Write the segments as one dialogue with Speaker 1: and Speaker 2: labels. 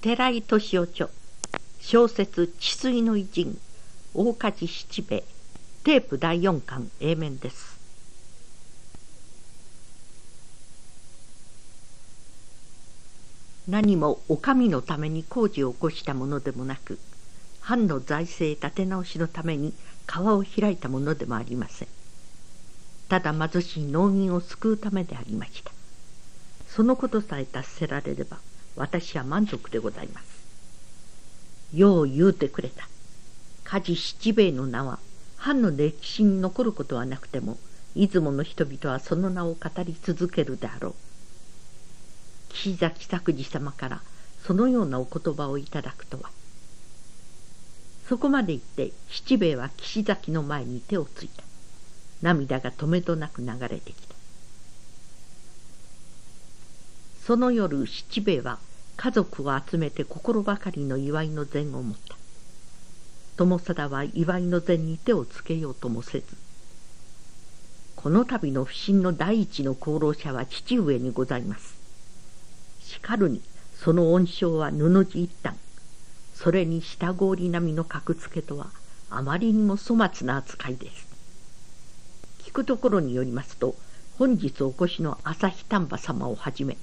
Speaker 1: 寺井敏夫著。小説「治水の偉人」大梶七兵衛。テープ第4巻。A 面です。何もお上のために工事を起こしたものでもなく藩の財政立て直しのために川を開いたものでもありません。ただ貧しい農民を救うためでありました。そのことさえ達せられれば私は満足でございます。よう言うてくれた。梶七兵衛の名は藩の歴史に残ることはなくても出雲の人々はその名を語り続けるであろう。岸崎作治様からそのようなお言葉をいただくとは。そこまで言って七兵衛は岸崎の前に手をついた。涙が止めどなく流れてきた。その夜七兵衛は家族を集めて心ばかりの祝いの膳を持った。友貞は祝いの膳に手をつけようともせずこの度の不審の第一の功労者は父上にございます。しかるにその恩賞は布地一旦それに下氷並みの格付けとはあまりにも粗末な扱いです。聞くところによりますと本日お越しの朝日丹波様をはじめ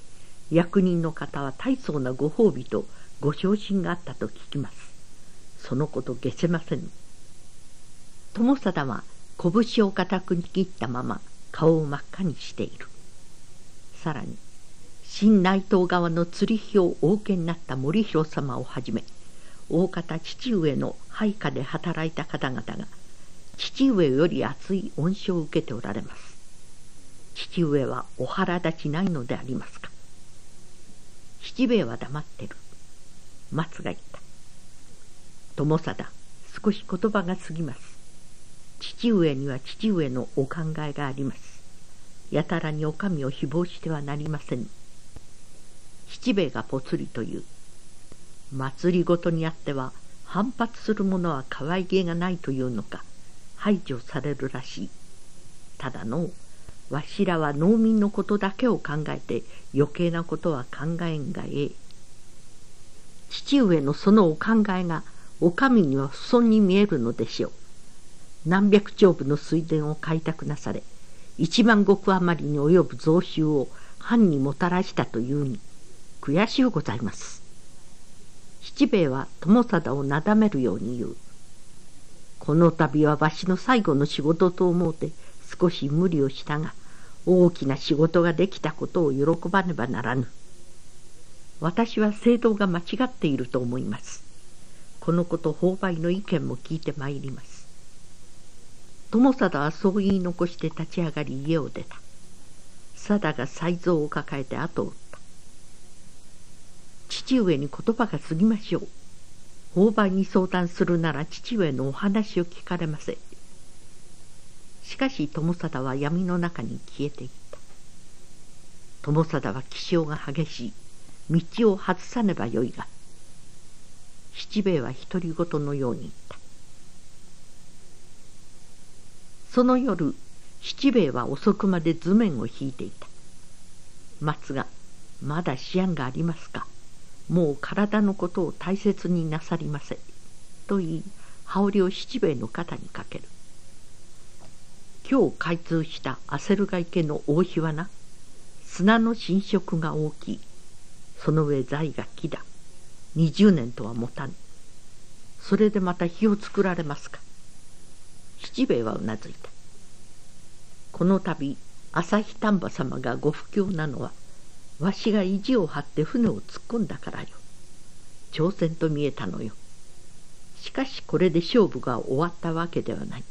Speaker 1: 役人の方は大層なご褒美とご昇進があったと聞きます。そのこと消せません。友貞は拳を固く握ったまま顔を真っ赤にしている。さらに新内藤側の釣り火をお受けになった森広様をはじめ大方父上の配下で働いた方々が父上より厚い恩賞を受けておられます。父上はお腹立ちないのでありますか？七兵衛は黙ってる。松が言った。友貞少し言葉が過ぎます。父上には父上のお考えがあります。やたらにお上を誹謗してはなりません。七兵衛がぽつりという。祭りごとにあっては反発する者は可愛げがないというのか排除されるらしい。ただのわしらは農民のことだけを考えて余計なことは考えんがええ。父上のそのお考えがお上には不損に見えるのでしょう。何百丁部の水田を開拓なされ一万石余りに及ぶ増収を藩にもたらしたというに悔しゅうございます。七兵衛は友貞をなだめるように言う。この度はわしの最後の仕事と思うて少し無理をしたが大きな仕事ができたことを喜ばねばならぬ。私は制度が間違っていると思います。このこと購買の意見も聞いてまいります。友貞はそう言い残して立ち上がり家を出た。貞が才蔵を抱えて後を追った。父上に言葉が過ぎましょう。購買に相談するなら父上のお話を聞かれません。しかし友貞は闇の中に消えていった。友貞は気性が激しい。道を外さねばよいが。七兵衛は独り言のように言った。その夜七兵衛は遅くまで図面を引いていた。松が「まだ思案がありますか。もう体のことを大切になさりませ」と言い羽織を七兵衛の肩にかける。今日開通した焦るが池の大日はな砂の浸食が大きい。その上材が木だ。20年とは持たぬ。それでまた火を作られますか。七兵衛はうなずいた。この度朝日丹波様がご不況なのはわしが意地を張って船を突っ込んだからよ。挑戦と見えたのよ。しかしこれで勝負が終わったわけではない。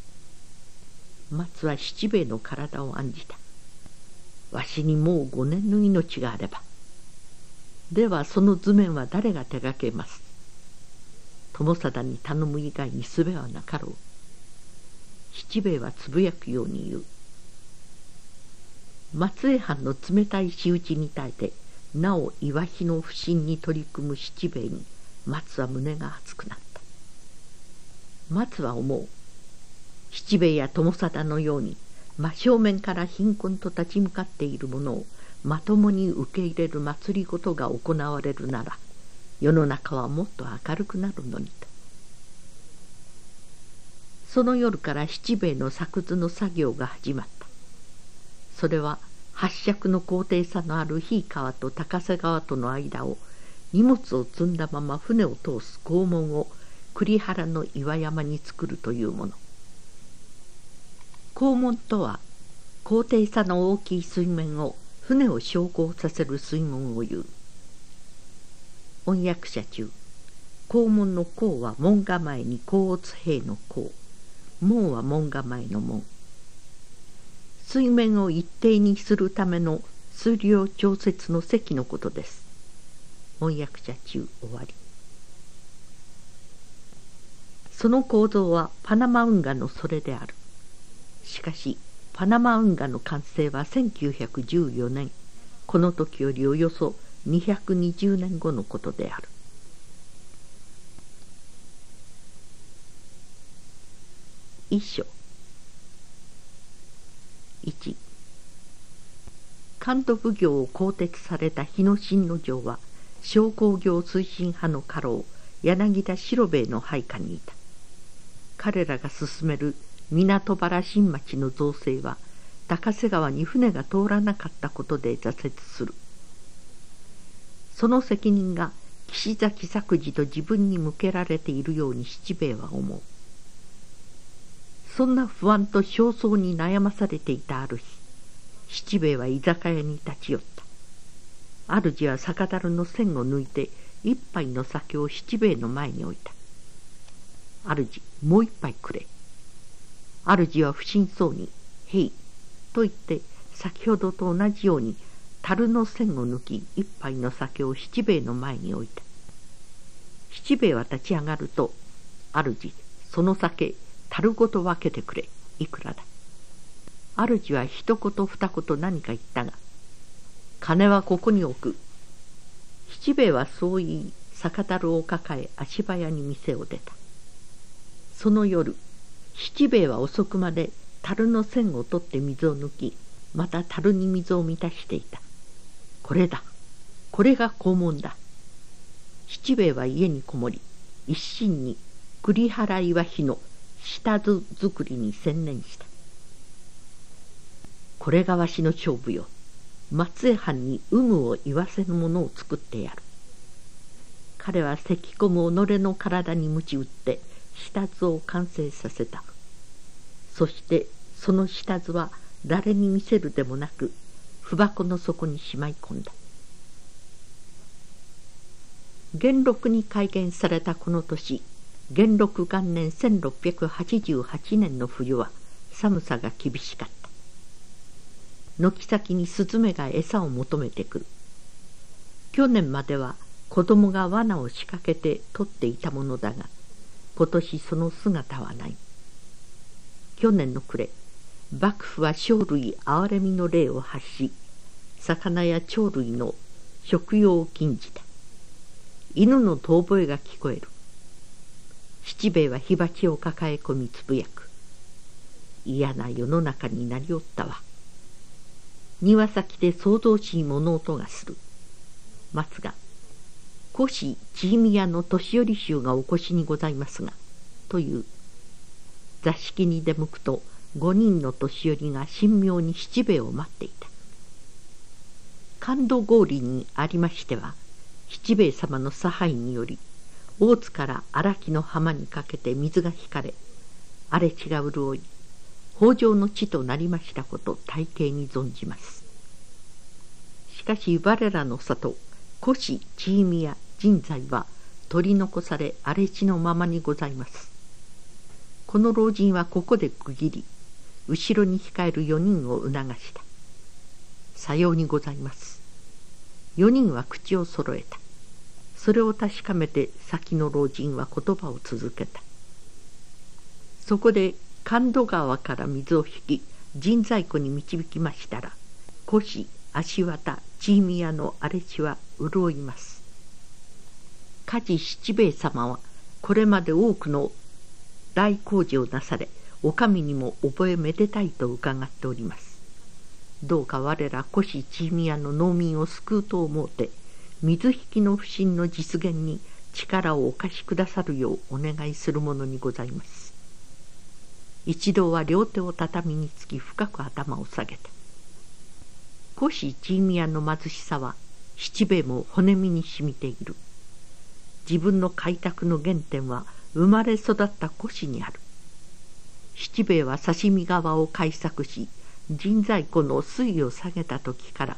Speaker 1: 松は七兵衛の体を案じた。わしにもう五年の命があれば。ではその図面は誰が手がけます？友貞に頼む以外に術はなかろう。七兵衛はつぶやくように言う。松江藩の冷たい仕打ちに耐えてなお岩火の不審に取り組む七兵衛に松は胸が熱くなった。松は思う。七兵衛や友貞のように真正面から貧困と立ち向かっているものをまともに受け入れる祭りごとが行われるなら世の中はもっと明るくなるのにと。その夜から七兵衛の作図の作業が始まった。それは八尺の高低差のある檜川と高瀬川との間を荷物を積んだまま船を通す肛門を栗原の岩山に作るというもの。肛門とは高低差の大きい水面を船を昇降させる水門を言う。翻訳者中肛門の甲は門構えに甲乙兵の甲門は門構えの門。水面を一定にするための数量調節の席のことです。翻訳者中終わり。その構造はパナマ運河のそれである。しかしパナマ運河の完成は1914年。この時よりおよそ220年後のことである。一章。1関東奉行を更迭された日野新之丞は商工業推進派の家老柳田四郎兵衛の配下にいた。彼らが進める港原新町の造成は高瀬川に船が通らなかったことで挫折する。その責任が岸崎作治と自分に向けられているように七兵衛は思う。そんな不安と焦燥に悩まされていたある日七兵衛は居酒屋に立ち寄った。主は酒樽の線を抜いて一杯の酒を七兵衛の前に置いた。主もう一杯くれ。主は不審そうに「へい」と言って先ほどと同じように樽の線を抜き一杯の酒を七兵衛の前に置いた。七兵衛は立ち上がると「主その酒樽ごと分けてくれ。いくらだ」主は一言二言何か言ったが「金はここに置く」七兵衛はそう言い酒樽を抱え足早に店を出たその夜七兵衛は遅くまで樽の線を取って水を抜きまた樽に水を満たしていた。これだ。これが肛門だ。七兵衛は家にこもり一心に栗原岩碑の下図作りに専念した。これがわしの勝負よ。松江藩に有無を言わせぬものを作ってやる。彼はせき込む己の体に鞭打って下図を完成させた。そしてその下図は誰に見せるでもなく符箱の底にしまい込んだ。元禄に改元されたこの年元禄元年1688年の冬は寒さが厳しかった。軒先にスズメが餌を求めてくる。去年までは子供が罠を仕掛けて取っていたものだが今年その姿はない。去年の暮れ幕府は生類憐れみの霊を発し魚や鳥類の食用を禁じた。犬の遠吠えが聞こえる。七兵衛は火鉢を抱え込みつぶやく。嫌な世の中になりおったわ。庭先で騒々しい物音がする。松が古紙ちいみ屋の年寄り衆がお越しにございますが」という座敷に出向くと五人の年寄りが神妙に七兵衛を待っていた。神戸郡にありましては七兵衛様の差配により大津から荒木の浜にかけて水が引かれ荒れ地が潤い北条の地となりましたこと大抵に存じます。しかし我らの里古紙ちいみや人材は取り残され荒れ地のままにございます。この老人はここで区切り後ろに控える4人を促した。さようにございます。4人は口を揃えた。それを確かめて先の老人は言葉を続けた。そこで神戸川から水を引き神在庫に導きましたら古紙足綿チーミヤの荒れ地は潤います。火事七兵衛様はこれまで多くの大工事をなされお上にも覚えめでたいと伺っております。どうか我ら古紙千宮の農民を救うと思うて水引の不審の実現に力をお貸しくださるようお願いするものにございます。一同は両手を畳につき深く頭を下げた古紙チーミヤの貧しさは七兵衛も骨身に染みている。自分の開拓の原点は生まれ育った古紙にある。七兵衛は刺身側を開削し人材庫の水位を下げた時から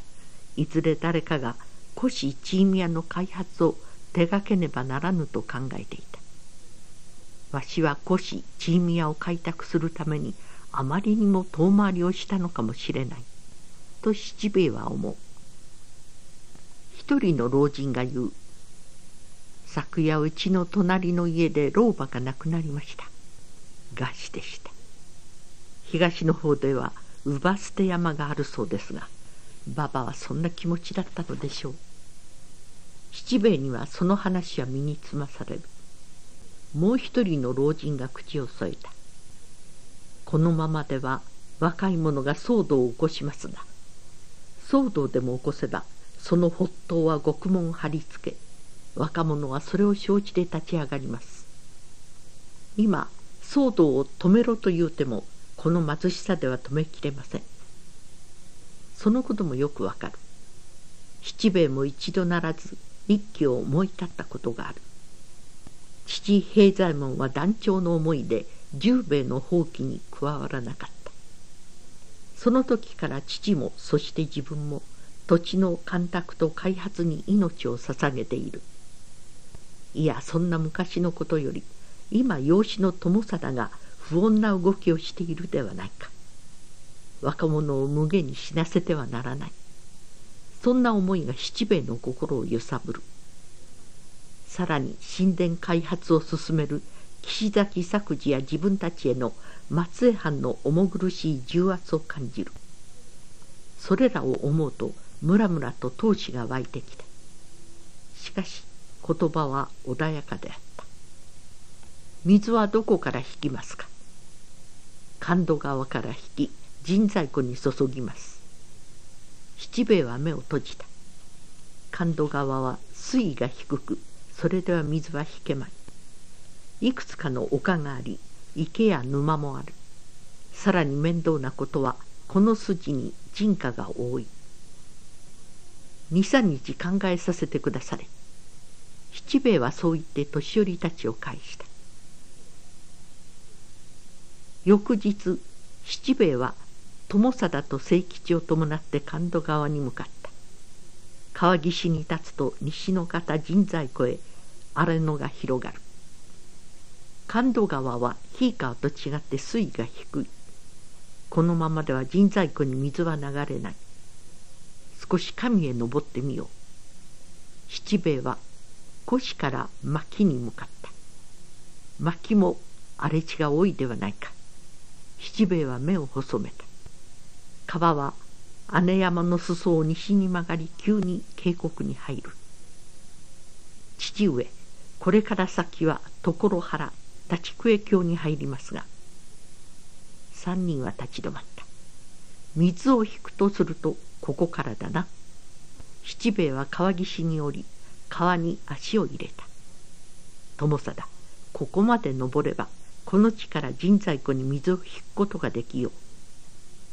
Speaker 1: いずれ誰かが古紙チーミヤの開発を手がけねばならぬと考えていた。わしは古紙チーミヤを開拓するためにあまりにも遠回りをしたのかもしれない。と七兵衛は思う。一人の老人が言う。昨夜うちの隣の家で老婆が亡くなりました。餓死でした。東の方では乳捨て山があるそうですが馬場はそんな気持ちだったのでしょう。七兵衛にはその話は身につまされる。もう一人の老人が口を添えた。このままでは若い者が騒動を起こしますが騒動でも起こせばその発頭は獄門貼り付け若者はそれを承知で立ち上がります。今騒動を止めろと言うてもこの貧しさでは止めきれません。そのこともよくわかる。七兵衛も一度ならず一気を思い立ったことがある。父平左衛門は断腸の思いで十兵衛の放棄に加わらなかった。その時から父もそして自分も土地の干拓と開発に命を捧げている。いやそんな昔のことより今養子の友貞が不穏な動きをしているではないか。若者を無限に死なせてはならない。そんな思いが七兵衛の心を揺さぶる。さらに神殿開発を進める岸崎作治や自分たちへの松江藩の重苦しい重圧を感じる。それらを思うとムラムラと闘志が湧いてきた。しかし言葉は穏やかであった。水はどこから引きますか？神戸川から引き神在湖に注ぎます。七兵衛は目を閉じた。神戸川は水位が低くそれでは水は引けまい。いくつかの丘があり池や沼もある。さらに面倒なことはこの筋に人家が多い。23日考えさせてくだされ。七兵衛はそう言って年寄りたちを返した。翌日七兵衛は友貞と清吉を伴って神戸川に向かった。川岸に立つと西の方神在湖へ荒れ野が広がる。神戸川は日川と違って水位が低い。このままでは神在湖に水は流れない。少し神へ登ってみよう。七兵衛は腰から薪に向かった。薪も荒れ地が多いではないか。七兵衛は目を細めた。川は姉山の裾を西に曲がり急に渓谷に入る。父上これから先は所原立久江峡に入りますが三人は立ち止まった。水を引くとするとここからだな。七兵衛は川岸に降り川に足を入れた。友貞ここまで登ればこの地から神在湖に水を引くことができよう。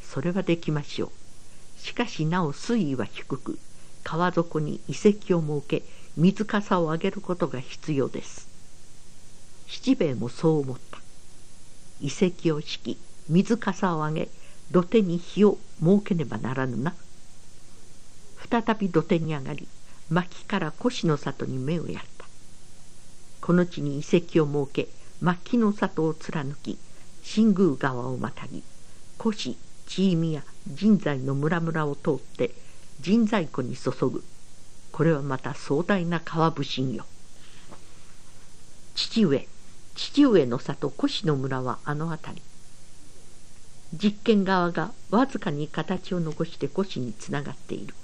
Speaker 1: それはできましょう。しかしなお水位は低く川底に遺跡を設け水かさを上げることが必要です。七兵衛もそう思った。遺跡を敷き水かさを上げ土手に火を設けねばならぬな。再び土手に上がり薪から越の里に目をやった。この地に遺跡を設け薪の里を貫き新宮川をまたぎ越千井宮神在の村々を通って神在湖に注ぐ。これはまた壮大な川武神よ。父上父上の里越の村はあの辺り。実験側がわずかに形を残して越につながっている。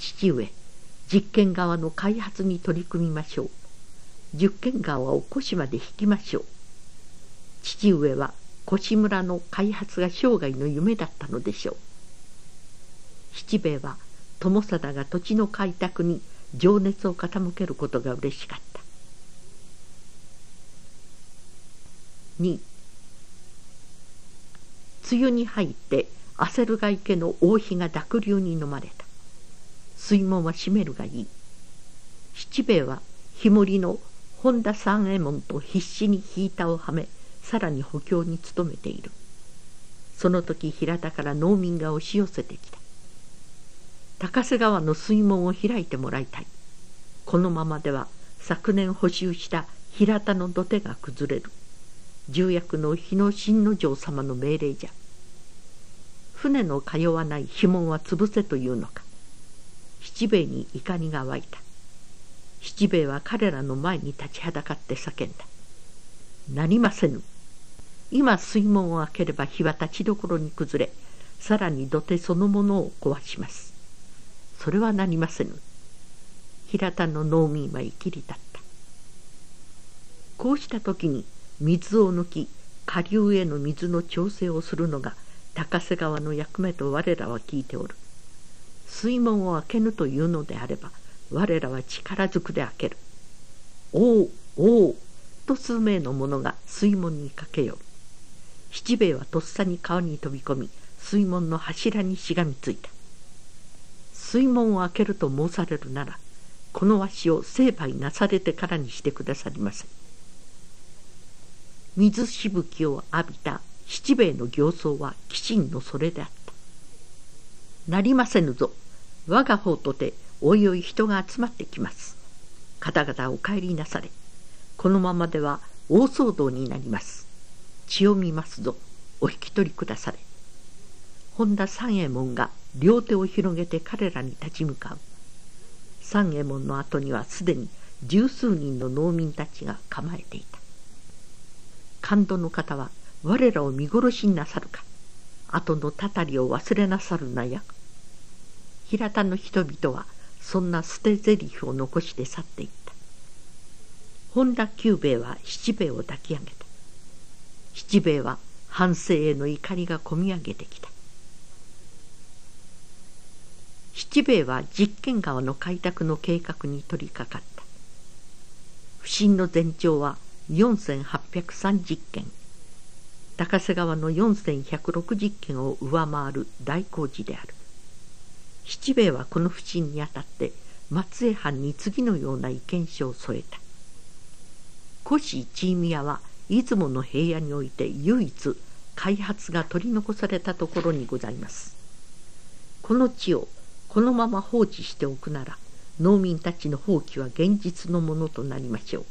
Speaker 1: 父上実験側の開発に取り組みましょう。十軒川を越まで引きましょう。父上は越村の開発が生涯の夢だったのでしょう。七兵衛は友貞が土地の開拓に情熱を傾けることが嬉しかった。2梅雨に入って焦るが池の大日が濁流に飲まれた。水門は閉めるがいい。七兵衛は日盛の本田三右衛門と必死に引いたをはめさらに補強に努めている。その時平田から農民が押し寄せてきた。高瀬川の水門を開いてもらいたい。このままでは昨年補修した平田の土手が崩れる。重役の日野新之丞様の命令じゃ。船の通わない碑文は潰せというのか。七兵衛に怒りが湧いた。七兵衛は彼らの前に立ちはだかって叫んだ「なりませぬ。今水門を開ければ火は立ちどころに崩れさらに土手そのものを壊します。それはなりませぬ。平田の農民は生きり立った。こうした時に水を抜き下流への水の調整をするのが高瀬川の役目と我らは聞いておる。水門を開けぬというのであれば我らは力ずくで開ける。おうおうと数名の者が水門に駆け寄る。七兵衛はとっさに川に飛び込み水門の柱にしがみついた。水門を開けると申されるならこのわしを成敗なされてからにしてくださりませ水しぶきを浴びた七兵衛の形相は鬼神のそれであった。なりませぬぞ。我が方とておいおい人が集まってきます。方々お帰りなされ。このままでは大騒動になります。血を見ますぞ。お引き取りくだされ。本田三右衛門が両手を広げて彼らに立ち向かう。三右衛門の後にはすでに十数人の農民たちが構えていた。神戸の方は我らを見殺しになさるか。後のたたりを忘れなさるなや。平田の人々はそんな捨て台詞を残して去っていった。本田久兵衛は七兵衛を抱き上げた。七兵衛は反省への怒りがこみ上げてきた。七兵衛は実験川の開拓の計画に取り掛かった。不審の全長は4830件。高瀬川の4160件を上回る大工事である。七兵衛はこの不審にあたって松江藩に次のような意見書を添えた。古市千宮は出雲の平野において唯一開発が取り残されたところにございます。この地をこのまま放置しておくなら農民たちの放棄は現実のものとなりましょう。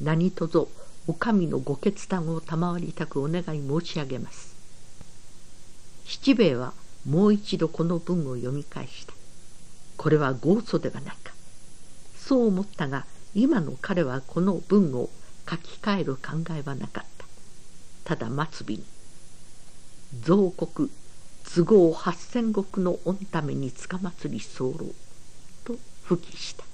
Speaker 1: 何卒お上のご決断を賜りたくお願い申し上げます。七兵衛はもう一度この文を読み返した。これは豪祖ではないか。そう思ったが今の彼はこの文を書き換える考えはなかった。ただ末尾に「増国都合八千石の御ためにつかまつり候」と付記した。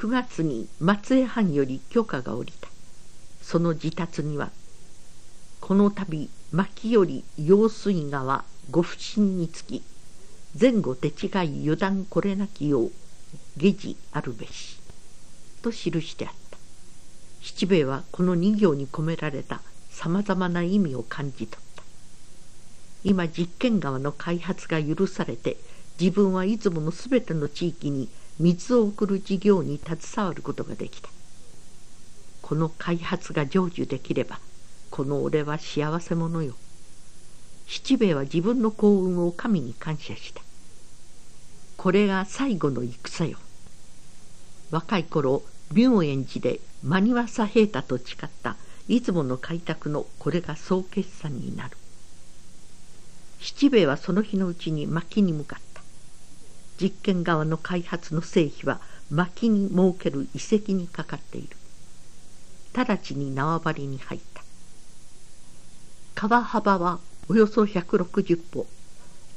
Speaker 1: 9月に松江藩より許可が下りた。その自達にはこの度牧より用水川ご不審につき前後手違い油断これなきよう下事あるべし。と記してあった。七兵衛はこの2行に込められたさまざまな意味を感じ取った。今実験川の開発が許されて自分は出雲のすべての地域に水を送る事業に携わることができた。この開発が成就できればこの俺は幸せ者よ。七兵衛は自分の幸運を神に感謝した。これが最後の戦よ。若い頃妙円寺で真庭左平太と誓った出雲の開拓のこれが総決算になる。七兵衛はその日のうちに薪に向かった。実験側の開発の成否は薪に設ける遺跡にかかっている。直ちに縄張りに入った。川幅はおよそ160歩。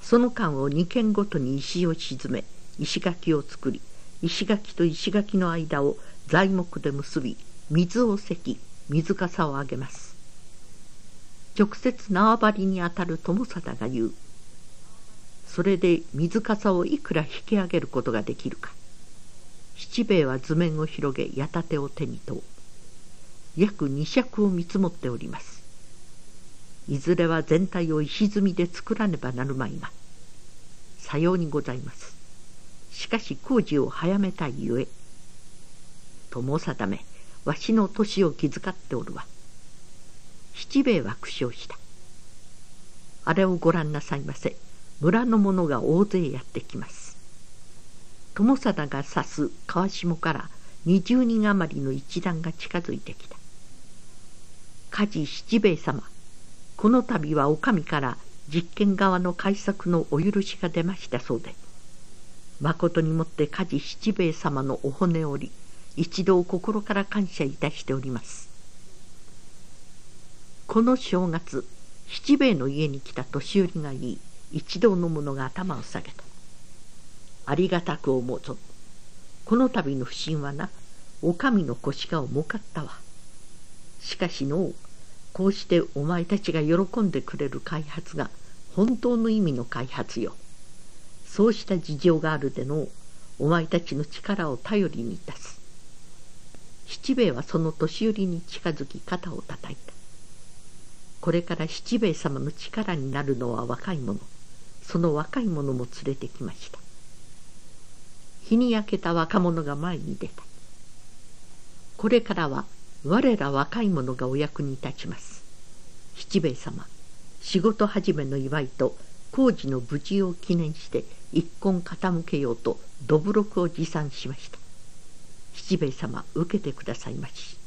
Speaker 1: その間を2軒ごとに石を沈め石垣を作り石垣と石垣の間を材木で結び水をせき水かさを上げます。直接縄張りにあたる友貞が言う。それで水かさをいくら引き上げることができるか。七兵衛は図面を広げ矢立てを手に問う。約二尺を見積もっております。いずれは全体を石積みで作らねばなるまいがさようにございます。しかし工事を早めたいゆえ。友定めわしの年を気遣っておるわ。七兵衛は苦笑した。あれをご覧なさいませ。村の者が大勢やってきます。友貞が指す川下から20人余りの一団が近づいてきた。梶七兵衛様この度はお上から実験側の改作のお許しが出ましたそうでまことにもって梶七兵衛様のお骨折り一度心から感謝いたしております。この正月七兵衛の家に来た年寄りがいい一同の者が頭を下げた。ありがたく思うぞ。この度の不審はなお上の腰が重かったわ。しかしのうこうしてお前たちが喜んでくれる開発が本当の意味の開発よ。そうした事情があるでのお前たちの力を頼りにいたす。七兵衛はその年寄りに近づき肩をたたいた。これから七兵衛様の力になるのは若い者。その若い者も連れてきました。日に焼けた若者が前に出た。これからは我ら若い者がお役に立ちます。七兵衛様仕事始めの祝いと工事の無事を記念して一献傾けようとどぶろくを持参しました。七兵衛様受けてくださいまし。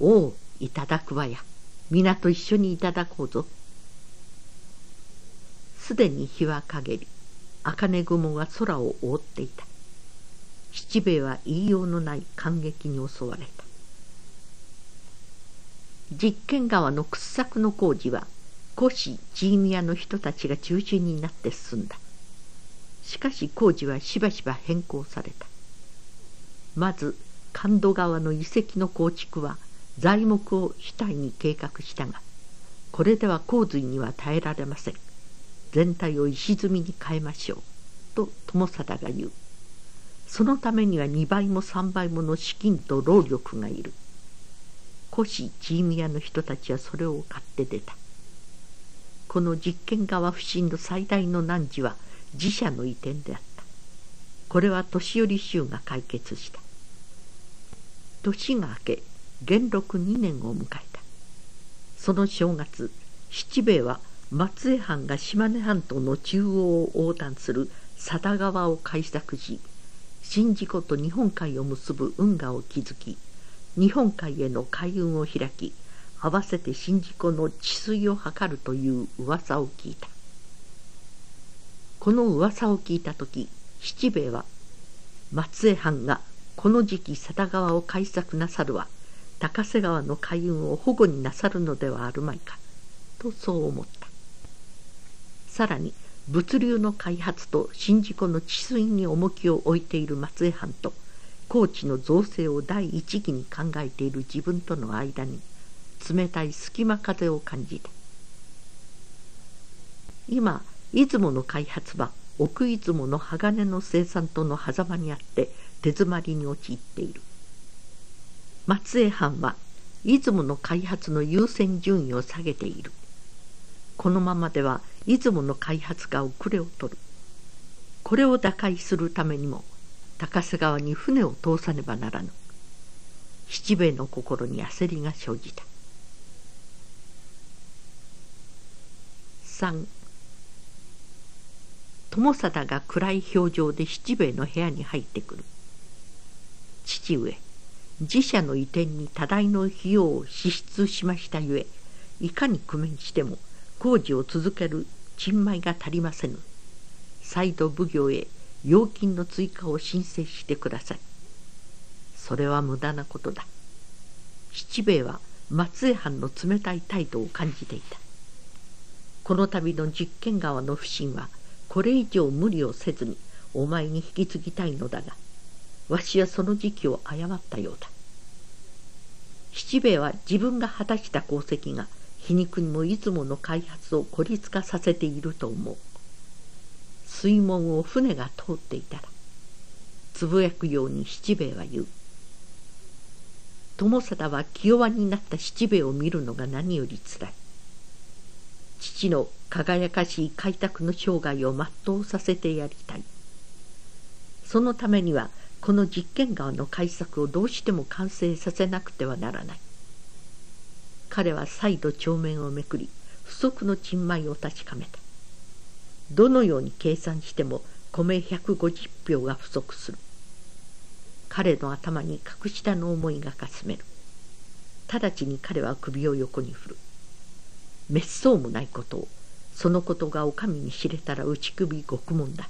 Speaker 1: おういただくわや。皆と一緒にいただこうぞ。すでに日は陰り茜雲が空を覆っていた。七兵衛は言いようのない感激に襲われた。実験川の掘削の工事は古紙ジーミヤの人たちが中心になって進んだ。しかし工事はしばしば変更された。まず神戸川の遺跡の構築は材木を主体に計画したがこれでは洪水には耐えられません。全体を石積みに変えましょう。と友貞が言う。そのためには2倍も3倍もの資金と労力がいる。古紙チーミヤの人たちはそれを買って出た。この実験側不信の最大の難事は自社の移転であった。これは年寄り衆が解決した。年が明け元禄2年を迎えた。その正月七兵衛は松江藩が島根半島の中央を横断する佐田川を開削し宍道湖と日本海を結ぶ運河を築き日本海への海運を開き合わせて宍道湖の治水を図るという噂を聞いた。この噂を聞いた時七兵衛は松江藩がこの時期佐田川を開削なさるは高瀬川の海運を保護になさるのではあるまいかとそう思った。さらに物流の開発と宍道湖の治水に重きを置いている松江藩と高知の造成を第一義に考えている自分との間に冷たい隙間風を感じた今出雲の開発は奥出雲の鋼の生産との狭間にあって手詰まりに陥っている。松江藩は出雲の開発の優先順位を下げている。このままでは出雲の開発が遅れを取る。これを打開するためにも高瀬川に船を通さねばならぬ。七兵衛の心に焦りが生じた。3友貞が暗い表情で七兵衛の部屋に入ってくる。父上自社の移転に多大の費用を支出しましたゆえいかに工面しても工事を続ける賃米が足りませぬ。再度奉行へ要金の追加を申請してください。それは無駄なことだ。七兵衛は松江藩の冷たい態度を感じていた。この度の実験川の不審はこれ以上無理をせずにお前に引き継ぎたいのだがわしはその時期を誤ったようだ。七兵衛は自分が果たした功績が皮肉にも出雲の開発を孤立化させていると思う。水門を船が通っていたらつぶやくように七兵衛は言う。友貞は気弱になった七兵衛を見るのが何よりつらい。父の輝かしい開拓の生涯を全うさせてやりたい。そのためにはこの実験川の改作をどうしても完成させなくてはならない。彼は再度帳面をめくり不足の珍米を確かめた。どのように計算しても米150票が不足する。彼の頭に格下の思いがかすめる。直ちに彼は首を横に振る。滅相もないことをそのことがお上に知れたら打ち首獄門だ。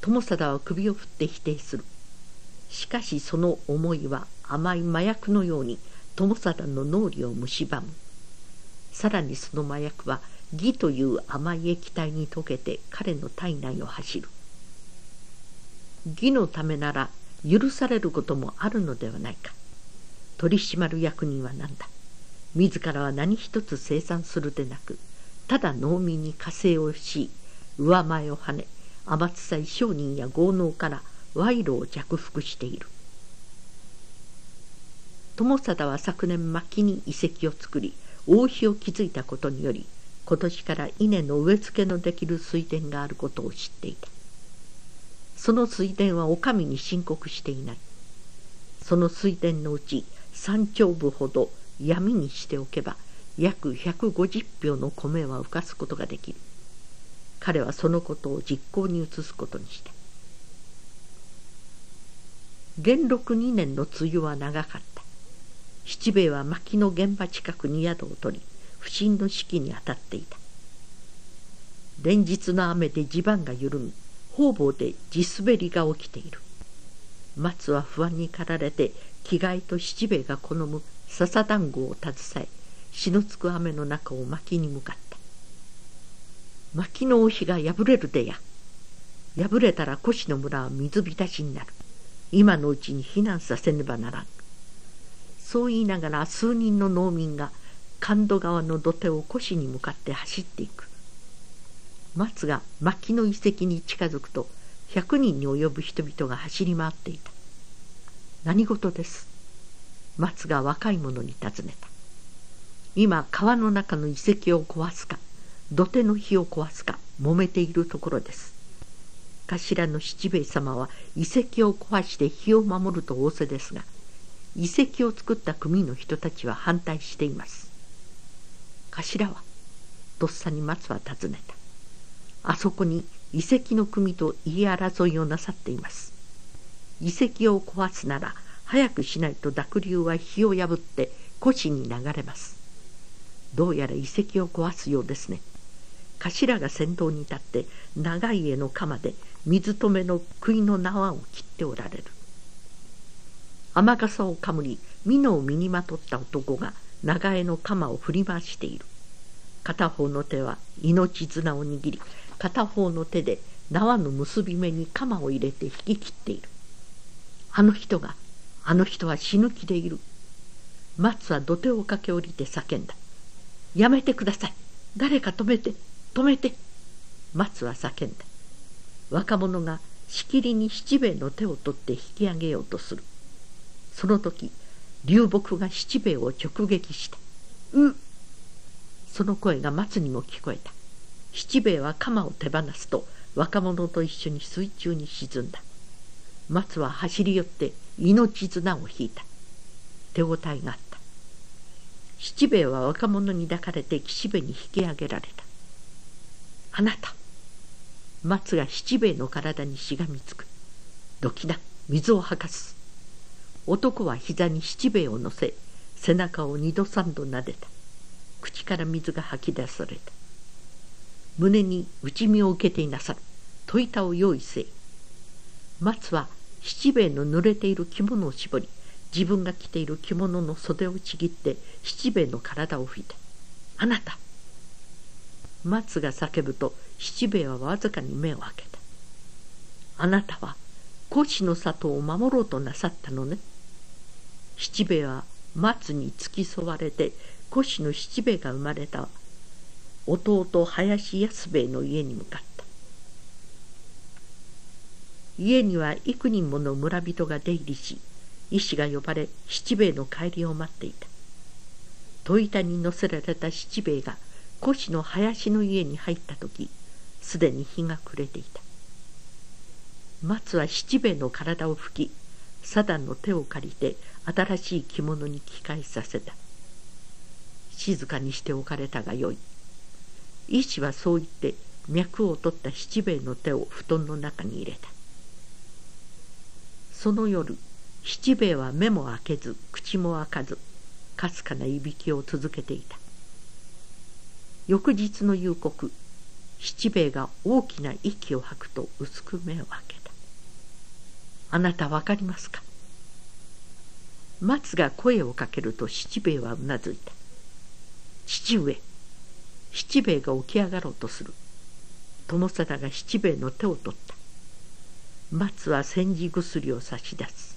Speaker 1: 友貞は首を振って否定する。しかしその思いは甘い麻薬のように友貞の脳裏を蝕む。さらにその麻薬は義という甘い液体に溶けて彼の体内を走る。義のためなら許されることもあるのではないか。取り締まる役人は何だ。自らは何一つ生産するでなくただ農民に加勢をし上前をはね天津祭商人や豪農から賄賂を着服している。友貞は昨年末期に遺跡を作り王妃を築いたことにより今年から稲の植え付けのできる水田があることを知っていた。その水田はお上に申告していない。その水田のうち三丁部ほど闇にしておけば約150票の米は浮かすことができる。彼はそのことを実行に移すことにした。元禄2年の梅雨は長かった。七兵衛は薪の現場近くに宿を取り不審の指揮に当たっていた。連日の雨で地盤が緩み方々で地滑りが起きている。松は不安に駆られて着替えと七兵衛が好む笹団子を携え血のつく雨の中を薪に向かった。薪の尾火が破れるでや。破れたら越の村は水浸しになる。今のうちに避難させねばならん。そう言いながら数人の農民が神戸川の土手を越に向かって走っていく。松が薪の遺跡に近づくと100人に及ぶ人々が走り回っていた。何事です？松が若い者に尋ねた。今川の中の遺跡を壊すか土手の火を壊すか揉めているところです。頭の七兵衛様は遺跡を壊して火を守ると仰せですが遺跡を作った組の人たちは反対しています。頭はとっさに松は尋ねた。あそこに遺跡の組と言い争いをなさっています。遺跡を壊すなら早くしないと濁流は火を破って古紙に流れます。どうやら遺跡を壊すようですね。頭が先頭に立って長い絵の鎌で水止めの杭の縄を切っておられる。雨傘をかむり美濃を身にまとった男が長江の鎌を振り回している。片方の手は命綱を握り片方の手で縄の結び目に鎌を入れて引き切っている。あの人があの人は死ぬ気でいる。松は土手を駆け下りて叫んだ。やめてください。誰か止めて止めて。松は叫んだ。若者がしきりに七兵衛の手を取って引き上げようとする。その時流木が七兵衛を直撃した「う。その声が松にも聞こえた。七兵衛は鎌を手放すと若者と一緒に水中に沈んだ。松は走り寄って命綱を引いた。手応えがあった。七兵衛は若者に抱かれて岸辺に引き上げられた。あなた松が七兵衛の体にしがみつく。どきな水を吐かす男は膝に七兵衛を乗せ背中を二度三度撫でた。口から水が吐き出された。胸に内身を受けていなさる。戸板を用意せい。松は七兵衛の濡れている着物を絞り自分が着ている着物の袖をちぎって七兵衛の体を拭いた「あなた!」松が叫ぶと七兵衛はわずかに目を開けた「あなたは古紙の里を守ろうとなさったのね」七兵衛は松に付き添われて古紙の七兵衛が生まれた弟林安兵衛の家に向かった。家には幾人もの村人が出入りし医師が呼ばれ七兵衛の帰りを待っていた。戸板に乗せられた七兵衛が古紙の林の家に入った時すでに日が暮れていた。松は七兵衛の体を拭きサダンの手を借りて新しい着物に着替えさせた。静かにしておかれたがよい。医師はそう言って脈を取った七兵衛の手を布団の中に入れた。その夜七兵衛は目も開けず口も開かずかすかないびきを続けていた。翌日の夕刻七兵衛が大きな息を吐くと薄く目を開けた「あなた分かりますか?」松が声をかけると七兵衛はうなずいた「父上」七兵衛が起き上がろうとする。友貞が七兵衛の手を取った。松は煎じ薬を差し出す。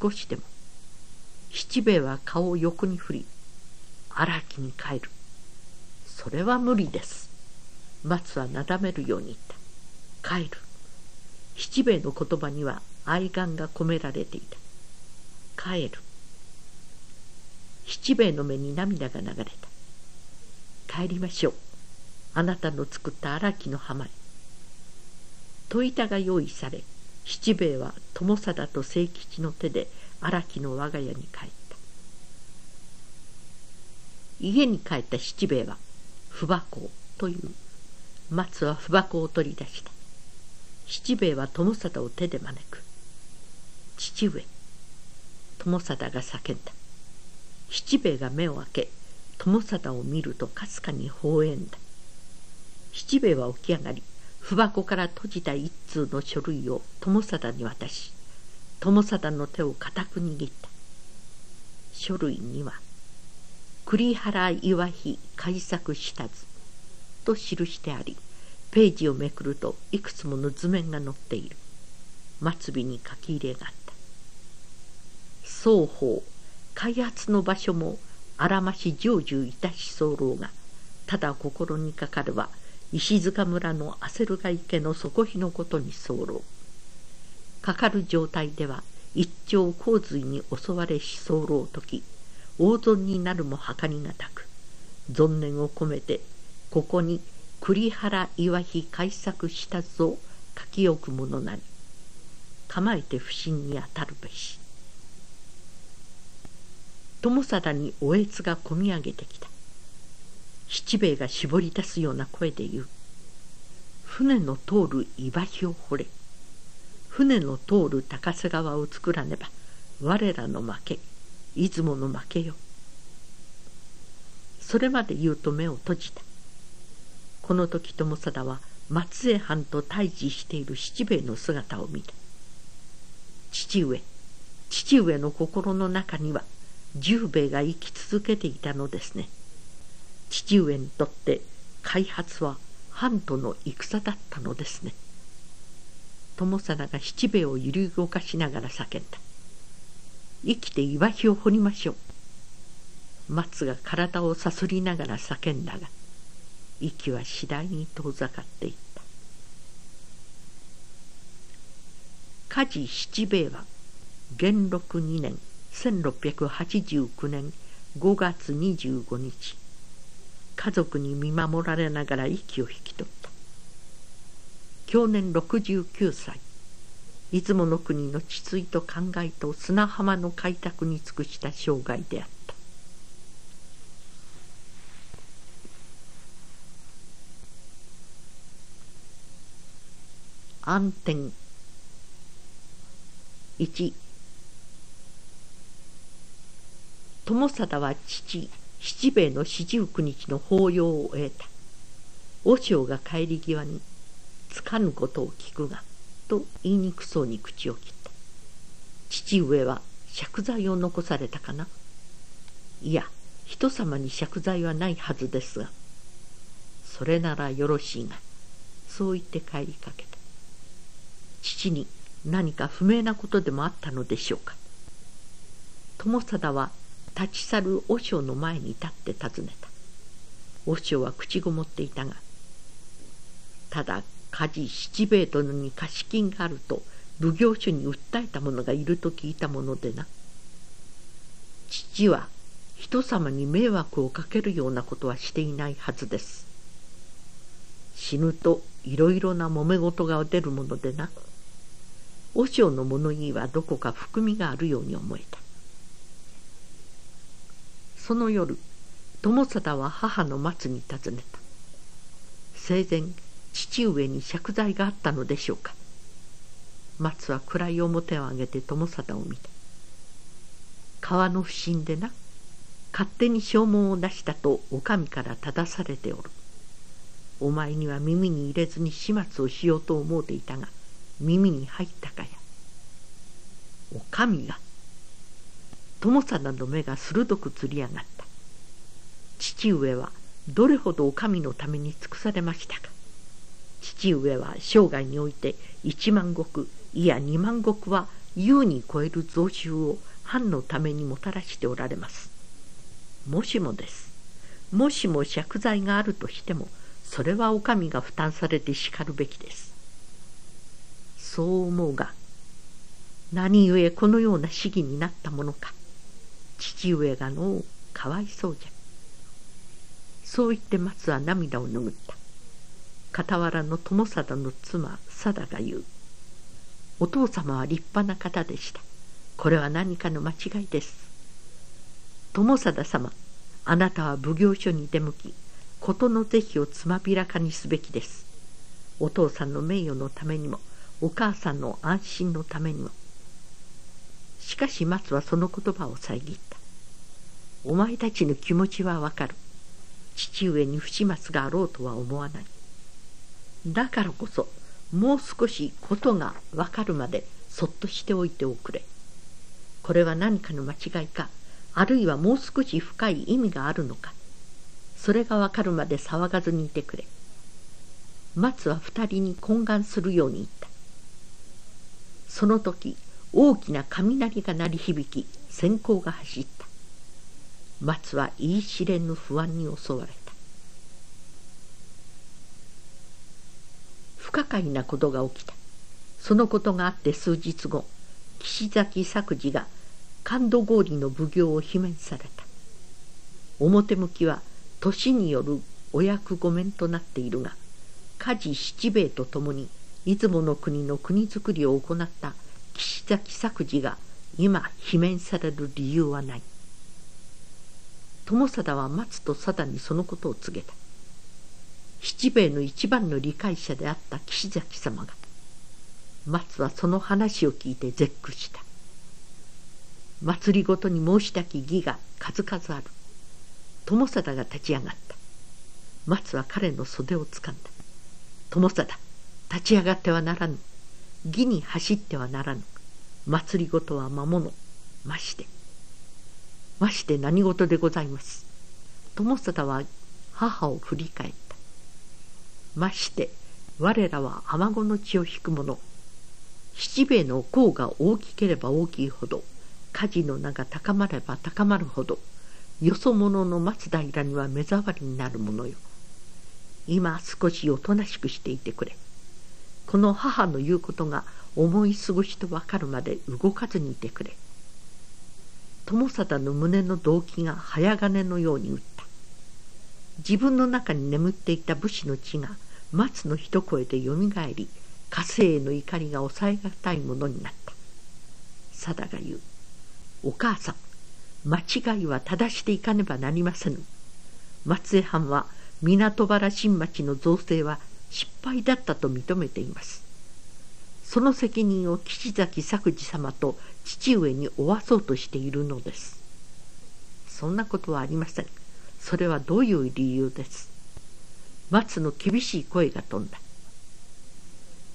Speaker 1: 少しでも七兵衛は顔を横に振り荒木に帰る。それは無理です。松はなだめるように言った。帰る。七兵衛の言葉には愛願が込められていた。帰る。七兵衛の目に涙が流れた。帰りましょう。あなたの作った荒木の浜へ。戸板が用意され七兵衛は友貞と清吉の手で荒木の我が家に帰った。家に帰った七兵衛は不箱という松は不箱を取り出した。七兵衛は友貞を手で招く。父上友貞が叫んだ。七兵衛が目を開け友貞を見るとかすかに微笑んだ。七兵衛は起き上がり不箱から閉じた一通の書類を友貞に渡し友貞の手を固く握った。書類には「栗原岩碑改作したず」と記してありページをめくるといくつもの図面が載っている。末尾に書き入れがあった。双方開発の場所もあらまし成就いたし候がただ心にかかるは石塚村の焦るが池の底火のことに候。かかる状態では一丁洪水に襲われし候時大損になるも計りがたく存念を込めてここに栗原岩碑改作したぞ書き置くものなり。構えて不審に当たるべし。友貞におえつがこみ上げてきた。七兵衛が絞り出すような声で言う。船の通る岩碑を掘れ。船の通る高瀬川を作らねば我らの負け出雲の負けよ。それまで言うと目を閉じた。この時友貞は松江藩と対峙している七兵衛の姿を見た。父上父上の心の中には十兵衛が生き続けていたのですね。父上にとって開発は藩との戦だったのですね。友貞が七兵衛を揺り動かしながら叫んだ。生きて岩碑を掘りましょう。松が体をさすりながら叫んだが息は次第に遠ざかっていった。梶七兵衛は元禄2年1689年5月25日家族に見守られながら息を引き取った。去年69歳。出雲の国の治水と考えと砂浜の開拓に尽くした生涯であった。暗転1友貞は父。七兵衛の四十九日の法要を終えた。和尚が帰り際につかぬことを聞くがと言いにくそうに口を切った。父上は借財を残されたかな。いや人様に借財はないはずですがそれならよろしいがそう言って帰りかけた。父に何か不明なことでもあったのでしょうか。友貞は立ち去る和尚の前に立って尋ねた。和尚は口ごもっていたがただ梶七兵衛殿に貸金があると奉行所に訴えた者がいると聞いたものでな父は人様に迷惑をかけるようなことはしていないはずです。死ぬといろいろな揉め事が出るものでな和尚の物言いはどこか含みがあるように思えた。その夜友貞は母の松に尋ねた。生前父上に借財があったのでしょうか。松は暗い面を上げて友貞を見た。川の不審でな勝手に証文を出したとお上から正されておる。お前には耳に入れずに始末をしようと思うていたが耳に入ったかや。お上が友貞の目が鋭くつり上がった。父上はどれほどお上のために尽くされましたか。父上は生涯において一万石いや二万石は優に超える増収を藩のためにもたらしておられます。もしもです。もしも借財があるとしてもそれはお上が負担されてしかるべきです。そう思うが何故このような市議になったものか父上がのうかわいそうじゃ。そう言って松は涙を拭った。傍らの友貞の妻貞が言う。お父様は立派な方でした。これは何かの間違いです。友貞様あなたは奉行所に出向き事の是非をつまびらかにすべきです。お父さんの名誉のためにもお母さんの安心のためにも。しかし松はその言葉を遮った。お前たちの気持ちはわかる。父上に不始末があろうとは思わない。だからこそもう少しことがわかるまでそっとしておいておくれ。これは何かの間違いかあるいはもう少し深い意味があるのかそれがわかるまで騒がずにいてくれ。松は二人に懇願するように言った。その時大きな雷が鳴り響き閃光が走った。松は言い知れぬ不安に襲われた。不可解なことが起きた。そのことがあって数日後岸崎作治が神戸氷の奉行を罷免された。表向きは年によるお役御免となっているが梶七兵衛と共に出雲の国の国づくりを行った岸崎作治が今罷免される理由はない。友貞は松と貞にそのことを告げた。七兵衛の一番の理解者であった岸崎様が松はその話を聞いて絶句した。祭りごとに申したき義が数々ある。友貞が立ち上がった。松は彼の袖をつかんだ。友貞立ち上がってはならぬ。義に走ってはならぬ。祭りごとは魔物まして。まして何事でございます。友貞は母を振り返った。まして我らは雨子の血を引く者。七兵衛の功が大きければ大きいほど。火事の名が高まれば高まるほど。よそ者の松平には目障りになるものよ。今少しおとなしくしていてくれ。この母の言うことが思い過ごしと分かるまで動かずにいてくれ。友貞の胸の動機が早金のように打った。自分の中に眠っていた武士の血が松の一声でよみがえり火星への怒りが抑えがたいものになった。貞が言う「お母さん間違いは正していかねばなりませぬ」松江藩は港原新町の造成は失敗だったと認めています。その責任を岸崎作治様と父上に負わそうとしているのです。そんなことはありません。それはどういう理由です。松の厳しい声が飛んだ。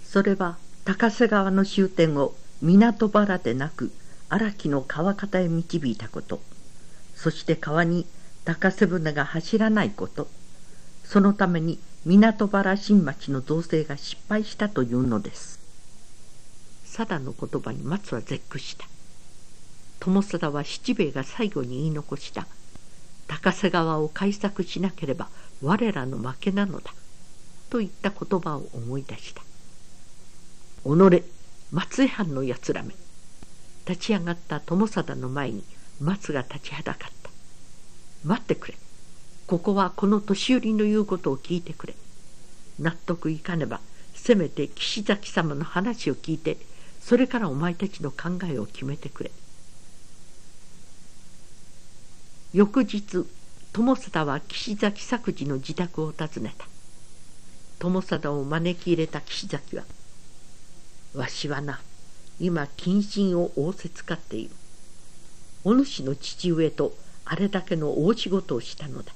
Speaker 1: それは高瀬川の終点を港原でなく荒木の川方へ導いたこと。そして川に高瀬船が走らないこと。そのために港原新町の造成が失敗したというのです。貞の言葉に松は絶句した。友貞は七兵衛が最後に言い残した。高瀬川を開削しなければ我らの負けなのだ。といった言葉を思い出した「己松江藩のやつらめ」立ち上がった友貞の前に松が立ちはだかった「待ってくれ。ここはこの年寄りの言うことを聞いてくれ。納得いかねばせめて岸崎様の話を聞いてそれからお前たちの考えを決めてくれ」翌日友貞は岸崎作治の自宅を訪ねた。友貞を招き入れた岸崎は「わしはな今謹慎を仰せつかっている。お主の父上とあれだけの大仕事をしたのだ。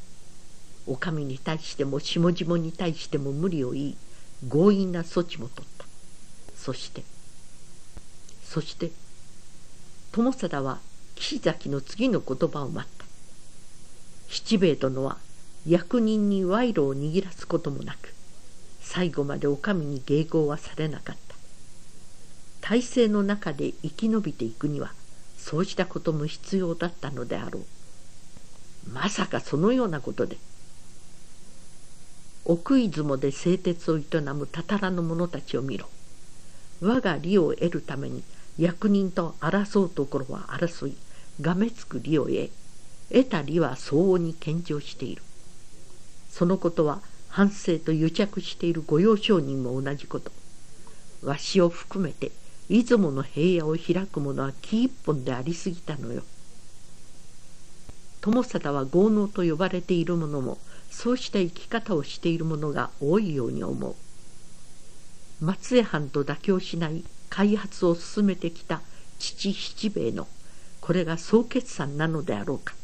Speaker 1: お上に対しても下々に対しても無理を言い強引な措置も取った。そしてそして友貞は岸崎の次の言葉を待った。七兵衛殿は役人に賄賂を握らすこともなく最後までお上に迎合はされなかった。体制の中で生き延びていくにはそうしたことも必要だったのであろう。まさかそのようなことで奥出雲で製鉄を営むたたらの者たちを見ろ。我が利を得るために役人と争うところは争いがめつく利を得得た利は相応に献上している。そのことは反省と癒着している御用商人も同じこと。わしを含めて出雲の平野を開く者は木一本でありすぎたのよ。友貞は豪農と呼ばれている者もそうした生き方をしている者が多いように思う。松江藩と妥協しない開発を進めてきた父七兵衛のこれが総決算なのであろうか。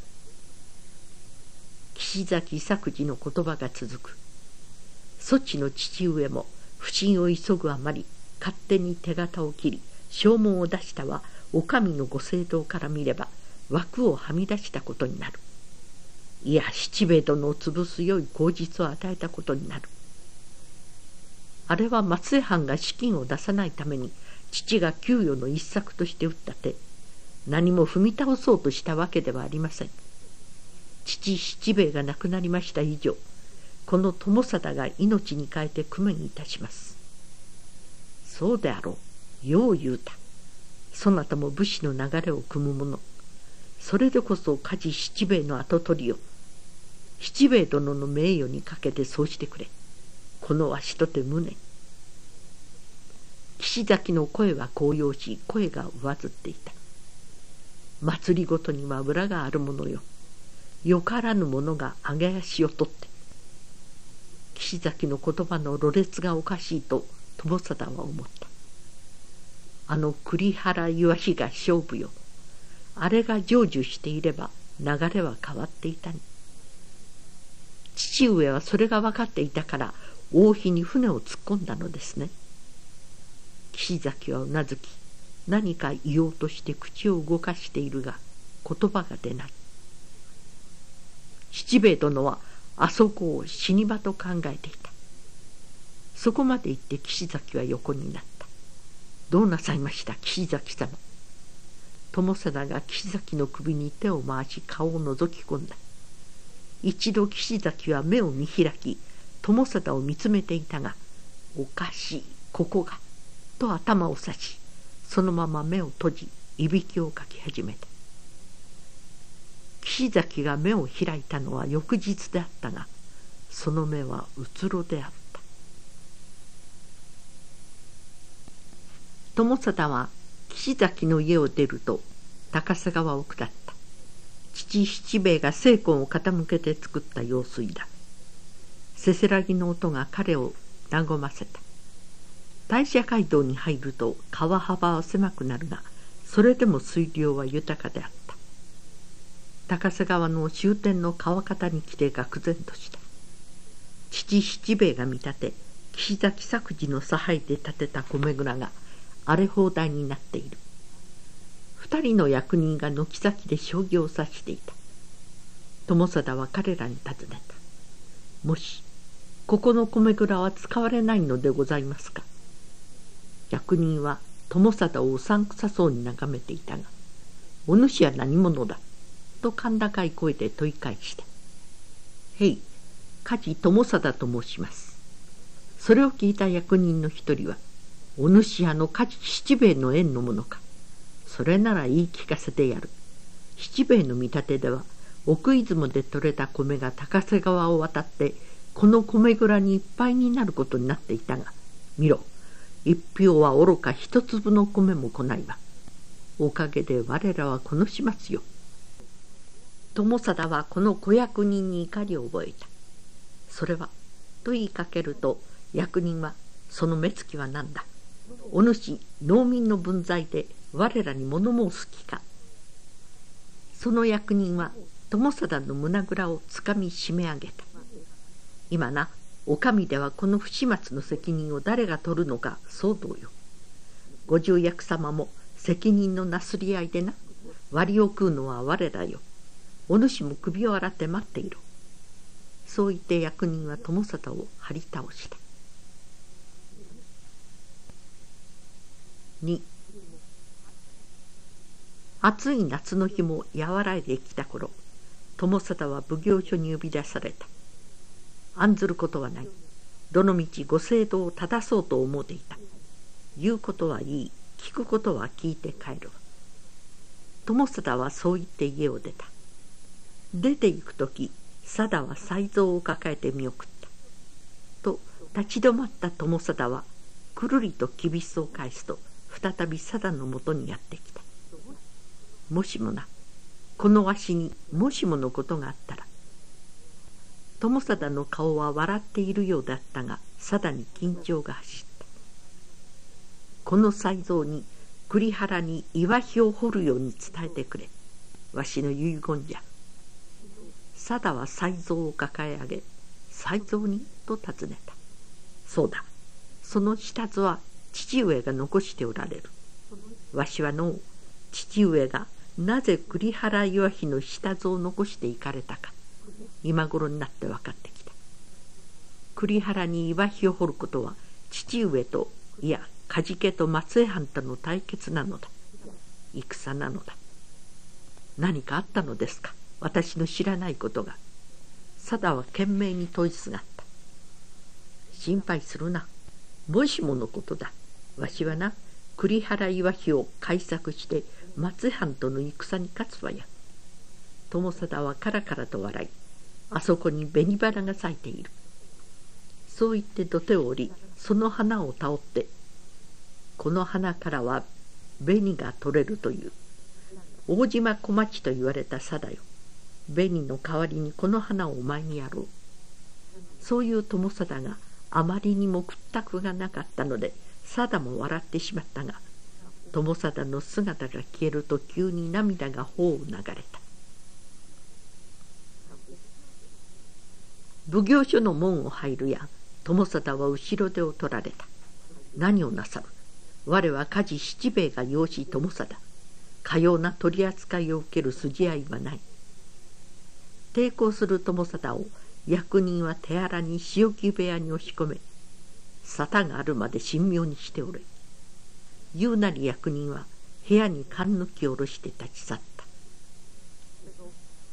Speaker 1: 岸崎作治の言葉が続く。そちの父上も不審を急ぐあまり勝手に手形を切り証文を出したはお上のご政道から見れば枠をはみ出したことになる。いや七兵衛殿を潰すよい口実を与えたことになる。あれは松江藩が資金を出さないために父が給与の一策として打った手。何も踏み倒そうとしたわけではありません。父七兵衛が亡くなりました以上この友貞が命に代えて工面いたします。そうであろうよう言うた。そなたも武士の流れを組む者。それでこそ家事七兵衛の跡取りよ。七兵衛殿の名誉にかけてそうしてくれ。このわしとて無念岸崎の声は高揚し声が上ずっていた。祭りごとには裏があるものよ。よからぬ者が揚げ足を取って。岸崎の言葉のろれつがおかしいと友貞は思った。あの栗原岩東勝負よ。あれが成就していれば流れは変わっていたに。父上はそれが分かっていたから大日に船を突っ込んだのですね。岸崎はうなずき何か言おうとして口を動かしているが言葉が出ない。七兵衛殿はあそこを死に場と考えていた。そこまで行って岸崎は横になった。どうなさいました岸崎様。友貞が岸崎の首に手を回し顔を覗き込んだ。一度岸崎は目を見開き友貞を見つめていたが「おかしいここが」と頭を差しそのまま目を閉じいびきをかき始めた。岸崎が目を開いたのは翌日であったがその目はうつろであった。友貞は岸崎の家を出ると高瀬川を下った。父七兵衛が精魂を傾けて作った用水だ。せせらぎの音が彼を和ませた。大社街道に入ると川幅は狭くなるがそれでも水量は豊かであった。高瀬川の終点の川方に来て愕然とした。父七兵衛が見立て岸崎作治の差配で建てた米蔵が荒れ放題になっている。二人の役人が軒先で将棋を指していた。友貞は彼らに尋ねた「もしここの米蔵は使われないのでございますか?」役人は友貞をうさんくさそうに眺めていたが「お主は何者だ?」と甲高い声で問い返した「へい梶友貞と申します」それを聞いた役人の一人はお主屋の家七兵衛の縁のものか。それなら言い聞かせてやる。七兵衛の見立てでは奥出雲で採れた米が高瀬川を渡ってこの米蔵にいっぱいになることになっていたが見ろ一票は愚か一粒の米も来ないわ。おかげで我らはこのしますよ。友貞はこの子役人に怒りを覚えた。それはと言いかけると役人はその目つきは何だ。お主農民の分際で我らに物申す気か。その役人は友貞の胸ぐらをつかみ締め上げた。今なお上ではこの不始末の責任を誰が取るのか騒動よ。五十役様も責任のなすり合いでな割を食うのは我らよ。お主も首を洗って待っていろ。そう言って役人は友貞を張り倒した。2暑い夏の日も和らいできた頃友貞は奉行所に呼び出された。案ずることはない。どのみちご制度を正そうと思うていた。言うことはいい。聞くことは聞いて帰るわ。友貞はそう言って家を出た。出て行く時貞は才蔵を抱えて見送った。と立ち止まった友貞はくるりときびすを返すと再び貞のもとにやってきた。もしもなこのわしにもしものことがあったら友貞の顔は笑っているようだったが貞に緊張が走った。この才蔵に栗原に岩碑を掘るように伝えてくれ。わしの遺言じゃ。貞は才蔵を抱え上げ才蔵にと尋ねた。そうだ。その下図は父上が残しておられる。わしはの父上がなぜ栗原岩碑の下図を残していかれたか今頃になって分かってきた。栗原に岩碑を掘ることは父上といや梶家と松江藩との対決なのだ。戦なのだ。何かあったのですか？私の知らないことが。貞は懸命に問いすがった。心配するな。もしものことだ。わしはな栗原岩碑を改作して松藩との戦に勝つわや。友貞はカラカラと笑いあそこに紅花が咲いている。そう言って土手を降りその花をたおってこの花からは紅が取れるという。大島小町と言われた佐だよ。紅の代わりにこの花をお前にやろう。そういう友貞があまりにも屈託がなかったので貞も笑ってしまったが友貞の姿が消えると急に涙が頬を流れた。奉行所の門を入るや友貞は後ろ手を取られた。何をなさる？我は家事七兵衛が養子友貞。かような取り扱いを受ける筋合いはない。抵抗する友貞を役人は手荒に仕置き部屋に押し込め沙汰があるまで神妙にしておれ。言うなり役人は部屋に勘抜きを下ろして立ち去った。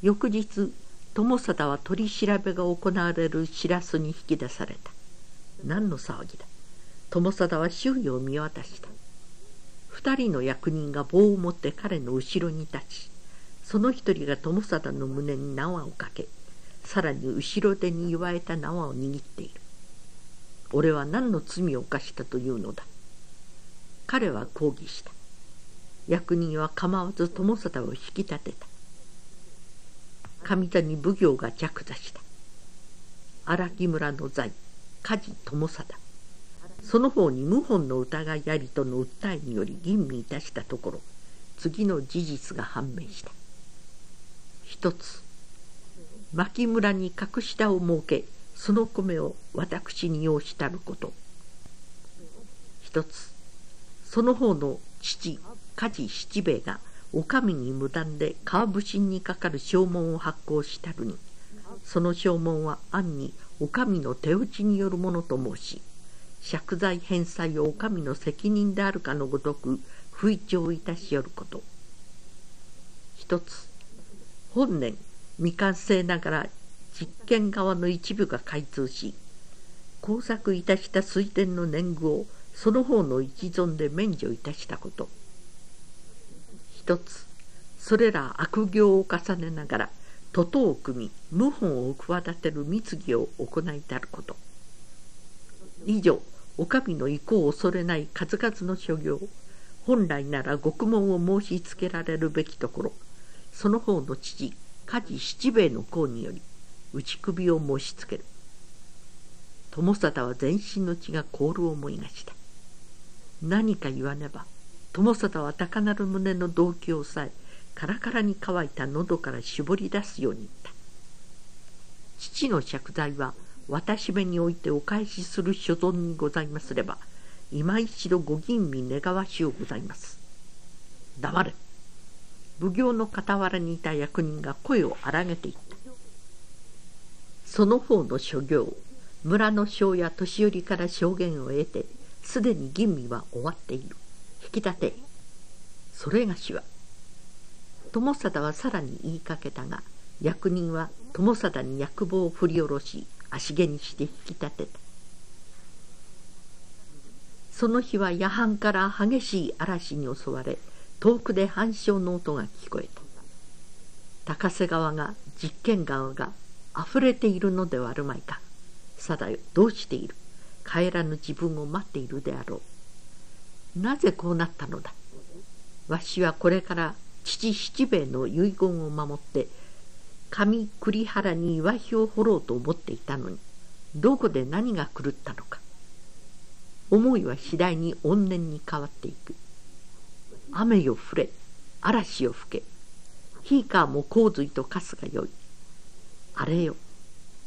Speaker 1: 翌日友貞は取り調べが行われる知らすに引き出された。何の騒ぎだ。友貞は周囲を見渡した。二人の役人が棒を持って彼の後ろに立ちその一人が友貞の胸に縄をかけさらに後ろ手に祝えた縄を握っている。俺は何の罪を犯したというのだ。彼は抗議した。役人は構わず友貞を引き立てた。上谷奉行が着座した。荒木村の在梶友貞。その方に謀反の疑いありとの訴えにより吟味いたしたところ次の事実が判明した。一つ牧村に隠し田を設けその米を私に要したること。一つその方の父梶七兵衛がお上に無断で川節にかかる証文を発行したるにその証文は暗にお上の手打ちによるものと申し借財返済をお上の責任であるかのごとく吹聴いたしよること。一つ本年未完成ながら実験側の一部が開通し工作いたした水田の年貢をその方の一存で免除いたしたこと。一つそれら悪行を重ねながら徒党を組み謀反を企てる密議を行いたること。以上お上の意向を恐れない数々の所業本来なら獄門を申しつけられるべきところその方の父梶七兵衛の功により打ち首を申しつける。友貞は全身の血が凍る思いがした。何か言わねば友貞は高鳴る胸の動機を抑えカラカラに乾いた喉から絞り出すように言った。父の借財は私めにおいてお返しする所存にございますれば今一度ご吟味願わしゅうございます。黙れ。奉行の傍らにいた役人が声を荒げていった。その方の諸行村の将や年寄りから証言を得てすでに吟味は終わっている。引き立てそれがしは友貞はさらに言いかけたが役人は友貞に役棒を振り下ろし足毛にして引き立てた。その日は夜半から激しい嵐に襲われ遠くで反響の音が聞こえた。高瀬川が実験川が溢れているのではあるまいか。さだよどうしている？帰らぬ自分を待っているであろう。なぜこうなったのだ？わしはこれから父七兵衛の遺言を守って上栗原に岩碑を掘ろうと思っていたのにどこで何が狂ったのか。思いは次第に怨念に変わっていく。雨よ降れ嵐よ吹けヒーカーも洪水と化すがよい。あれよ。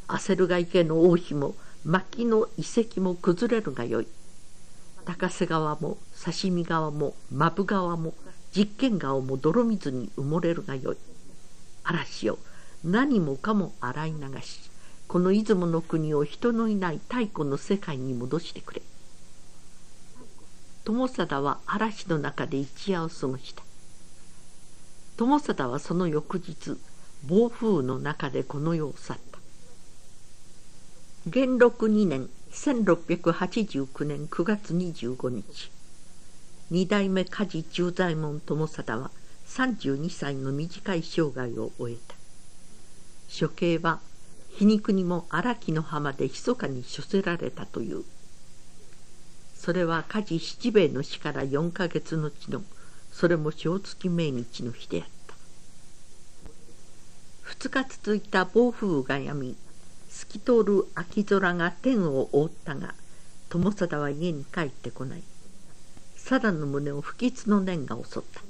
Speaker 1: 焦るが池の王妃も薪の遺跡も崩れるがよい。高瀬川も刺身川も真部川も実験川も泥水に埋もれるがよい。嵐よ何もかも洗い流しこの出雲の国を人のいない太古の世界に戻してくれ。友貞は嵐の中で一夜を過ごした。友貞はその翌日暴風の中でこの世を去った。元禄2年1689年9月25日。二代目梶十左衛門友貞は32歳の短い生涯を終えた。処刑は皮肉にも荒木の浜で密かに処せられたという。それは梶七兵衛の死から4か月のちのそれも正月命日の日であった。2日続いた暴風雨がやみ透き通る秋空が天を覆ったが友貞は家に帰ってこない。貞の胸を不吉の念が襲った。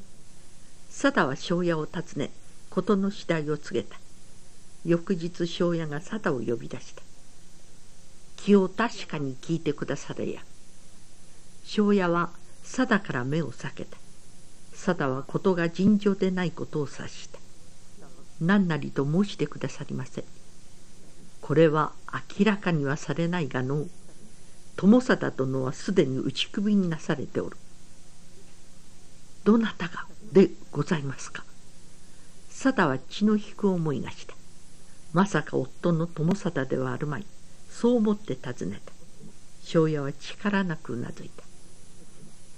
Speaker 1: 貞は庄屋を訪ね事の次第を告げた。翌日庄屋が貞を呼び出した。気を確かに聞いてくだされや。庄屋は貞から目を避けた。貞は事が尋常でないことを察した。何なりと申してくださりませこれは明らかにはされないがの友貞殿はすでに打ち首になされておる。どなたがでございますか？貞は血の引く思いがした。まさか夫の友貞ではあるまい。そう思って尋ねた。庄屋は力なくうなずいた。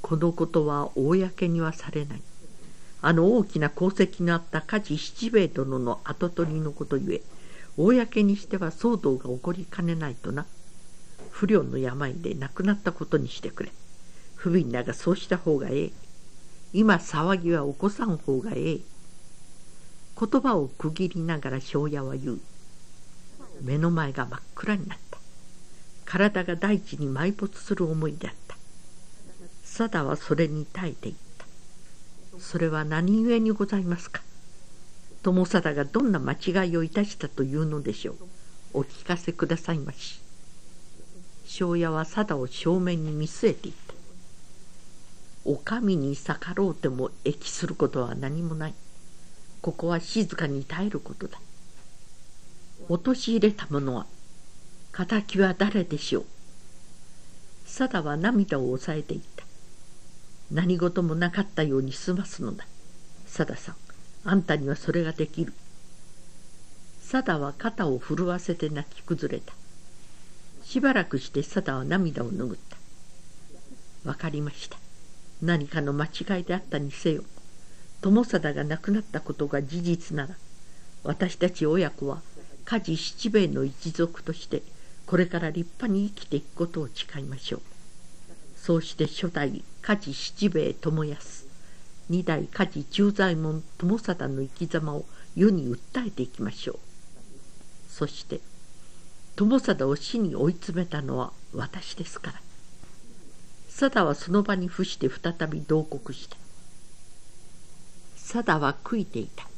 Speaker 1: このことは公にはされない。あの大きな功績のあった梶七兵衛殿の跡取りのことゆえ公にしては騒動が起こりかねないとな。不良の病で亡くなったことにしてくれ。不憫だがそうした方がええ。今騒ぎは起こさん方がええ。言葉を区切りながら庄屋は言う。目の前が真っ暗になった。体が大地に埋没する思いであった。貞はそれに耐えていた。それは何故にございますか？友貞がどんな間違いをいたしたというのでしょう。お聞かせくださいまし。庄屋は貞を正面に見据えていた。お上に逆ろうても益することは何もない。ここは静かに耐えることだ。陥れた者は敵は誰でしょう？貞は涙を抑えていた。何事もなかったように済ますのだ。貞さんあんたにはそれができる。貞は肩を震わせて泣き崩れた。しばらくして貞は涙を拭った。分かりました。何かの間違いであったにせよ。友貞が亡くなったことが事実なら私たち親子は梶七兵衛の一族としてこれから立派に生きていくことを誓いましょう。そうして初代梶七兵衛友康二代梶忠左衛門友貞の生き様を世に訴えていきましょう。そして友貞を死に追い詰めたのは私ですから。貞はその場に伏して再び同国した。貞は悔いていた。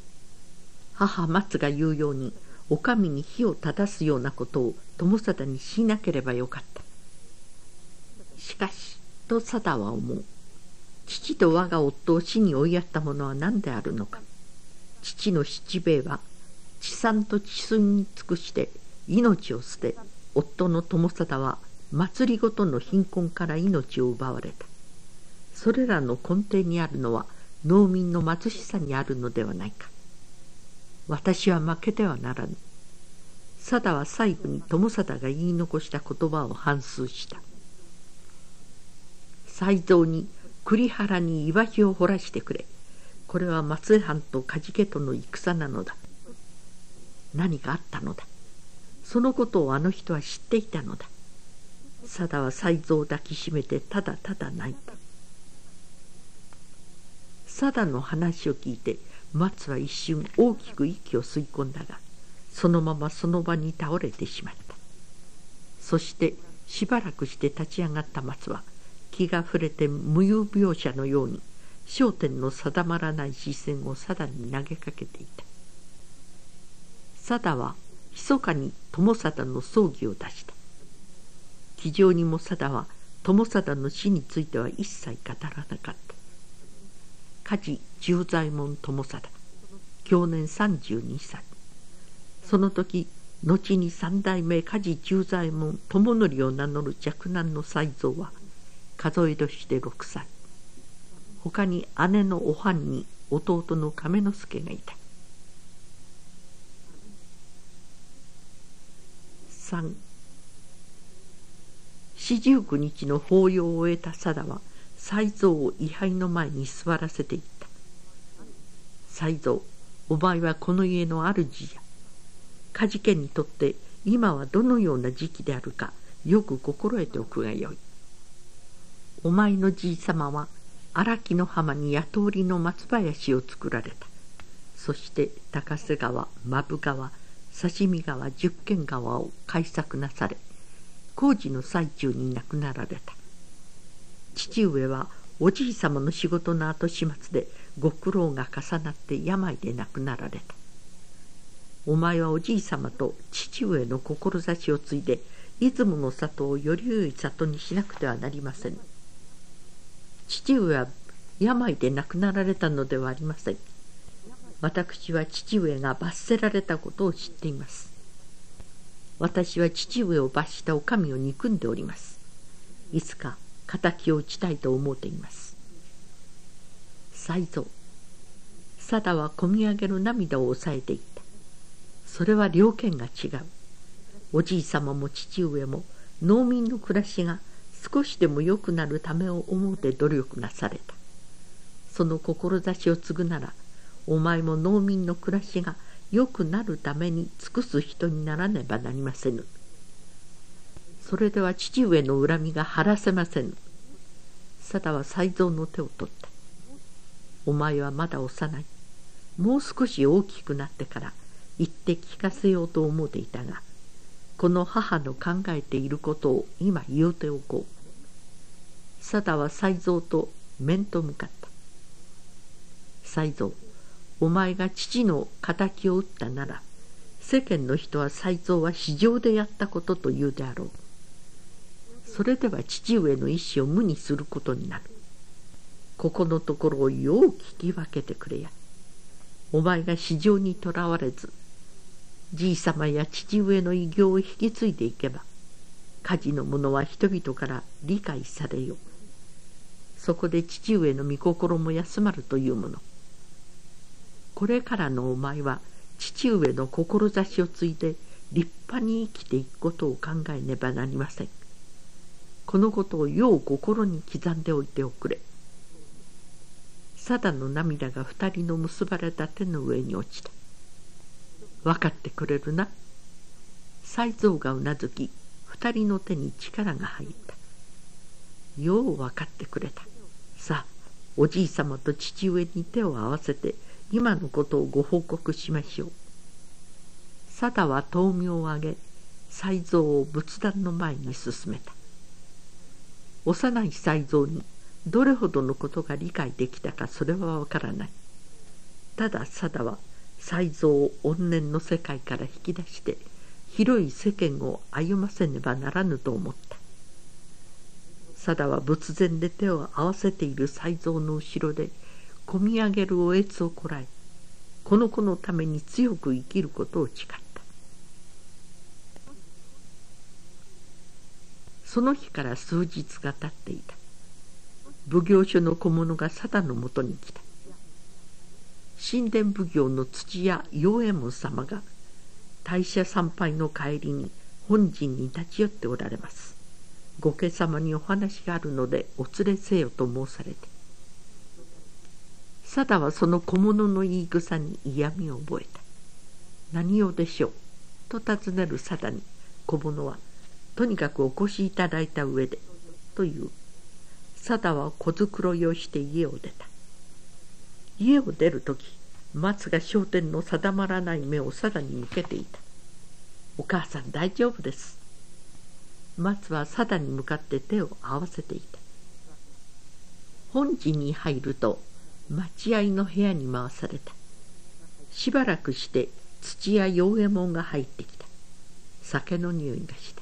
Speaker 1: 母松が言うようにお上に火を正すようなことを友貞にしなければよかった。しかしと貞は思う。父と我が夫を死に追いやったものは何であるのか。父の七兵衛は地産と血寸に尽くして命を捨て夫の友貞は祭りごとの貧困から命を奪われた。それらの根底にあるのは農民の貧しさにあるのではないか。私は負けてはならぬ。貞は最後に友貞が言い残した言葉を反芻した。才蔵に栗原に岩火を掘らしてくれ。これは松江藩と梶家との戦なのだ。何かあったのだ。そのことをあの人は知っていたのだ。貞は才蔵を抱きしめてただただ泣いた。貞の話を聞いて松は一瞬大きく息を吸い込んだがそのままその場に倒れてしまった。そしてしばらくして立ち上がった松は気が触れて無有描写のように焦点の定まらない視線を貞に投げかけていた。貞は密かに友貞の葬儀を出した。気丈にも貞は友貞の死については一切語らなかった。梶十左衛門友貞。去年32歳。その時後に三代目梶十左衛門友則を名乗る若男の才蔵は数え年で6歳。他に姉のおはんに弟の亀之助がいた。3四十九日の法要を終えた貞は才蔵を位牌の前に座らせていった。才蔵お前はこの家の主じゃ。梶家にとって今はどのような時期であるかよく心得ておくがよい。お前のじい様は荒木の浜に八通りの松林を作られた。そして高瀬川真部川刺身川十軒川を開削なされ工事の最中に亡くなられた。父上はおじい様の仕事の後始末でご苦労が重なって病で亡くなられた。お前はおじい様と父上の志を継いで出雲の里をより良い里にしなくてはなりません。父上は病で亡くなられたのではありません。私は父上が罰せられたことを知っています。私は父上を罰したお上を憎んでおります。いつか敵を討ちたいと思うています。才蔵貞はこみ上げる涙を抑えていた。それは両県が違う。おじい様も父上も農民の暮らしが少しでも良くなるためを思うて努力なされた。その志を継ぐならお前も農民の暮らしが良くなるために尽くす人にならねばなりませぬ。それでは父上の恨みが晴らせませぬ。貞は才蔵の手を取った。お前はまだ幼い。もう少し大きくなってから言って聞かせようと思っていたがこの母の考えていることを今言うておこう。貞は才蔵と面と向かった。才蔵お前が父の敵を討ったなら世間の人は才蔵は非常でやったことと言うであろう。それでは父上の意志を無にすることになる。ここのところをよう聞き分けてくれや。お前が市場にとらわれずじい様や父上の偉業を引き継いでいけば家事の者は人々から理解されよう。そこで父上の御心も休まるというもの。これからのお前は父上の志を継いで立派に生きていくことを考えねばなりません。このことをよう心に刻んでおいておくれ。貞の涙が二人の結ばれた手の上に落ちた。分かってくれるな。才蔵がうなずき二人の手に力が入った。よう分かってくれた。さあおじい様と父上に手を合わせて今のことをご報告しましょう。貞は豆苗を上げ才蔵を仏壇の前に進めた。幼い才蔵にどれほどのことが理解できたかそれはわからない。ただ貞は才蔵を怨念の世界から引き出して広い世間を歩ませねばならぬと思った。貞は仏前で手を合わせている才蔵の後ろでこみ上げるおえつをこらえこの子のために強く生きることを誓った。その日から数日が経っていた。奉行所の小物が貞のもとに来た。神殿奉行の土屋陽右衛門様が大社参拝の帰りに本陣に立ち寄っておられます。御家様にお話があるのでお連れせよと申されて。貞はその小物の言い草に嫌味を覚えた。何をでしょう？と尋ねる貞に小物はとにかくお越しいただいた上でという。貞は小繕いをして家を出た。家を出る時松が焦点の定まらない目を貞に向けていた。お母さん大丈夫です。松は貞に向かって手を合わせていた。本陣に入ると待合の部屋に回された。しばらくして土屋陽右衛門が入ってきた。酒の匂いがした。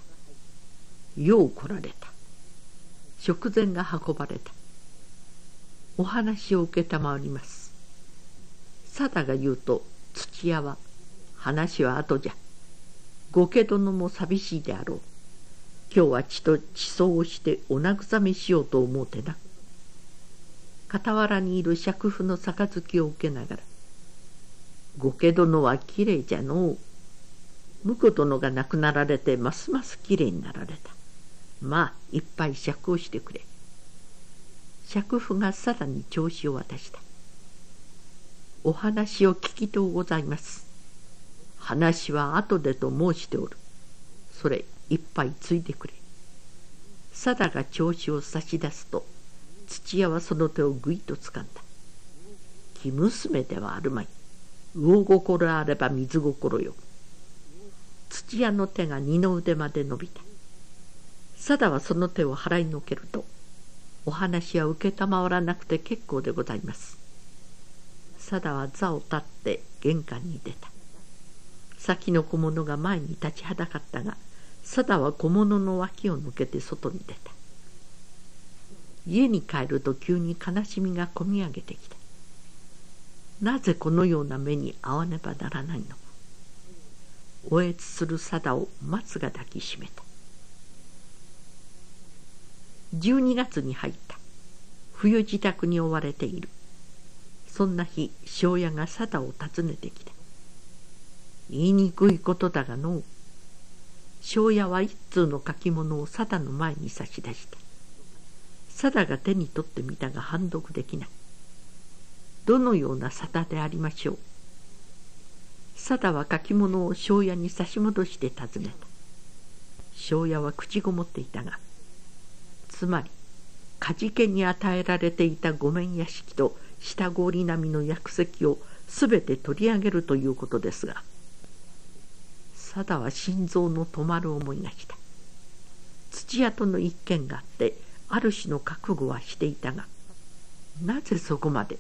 Speaker 1: よう来られた。食前が運ばれた。お話を承ります。貞が言うと土屋は話は後じゃ。御家殿も寂しいであろう。今日は血と地層をしてお慰めしようと思うてな。傍らにいる酌婦の杯を受けながら「御家殿はきれいじゃのう」婿殿が亡くなられてますますきれいになられた。まあいっぱい酌をしてくれ。酌婦がさらに調子を渡した。お話を聞きとうございます。話は後でと申しておる。それ一杯ついてくれ。貞が調子を差し出すと土屋はその手をぐいとつかんだ。生娘ではあるまい。魚心あれば水心よ。土屋の手が二の腕まで伸びた。貞はその手を払いのけるとお話は承らなくて結構でございます。貞は座を立って玄関に出た。先の小物が前に立ちはだかったが貞は小物の脇を抜けて外に出た。家に帰ると急に悲しみがこみ上げてきた。なぜこのような目に遭わねばならないの？かおえつする貞を松が抱きしめた。12月に入った。冬自宅に追われている。そんな日庄屋が貞を訪ねてきた。言いにくいことだがの庄屋は一通の書き物を貞の前に差し出した。貞が手に取ってみたが判読できない。どのような沙汰でありましょう。貞は書き物を庄屋に差し戻して尋ねた。庄屋は口ごもっていたがつまり梶家に与えられていた御免屋敷と下郡並みの役席を全て取り上げるということですが貞は心臓の止まる思いがした。土屋との一件があってある種の覚悟はしていたがなぜそこまで？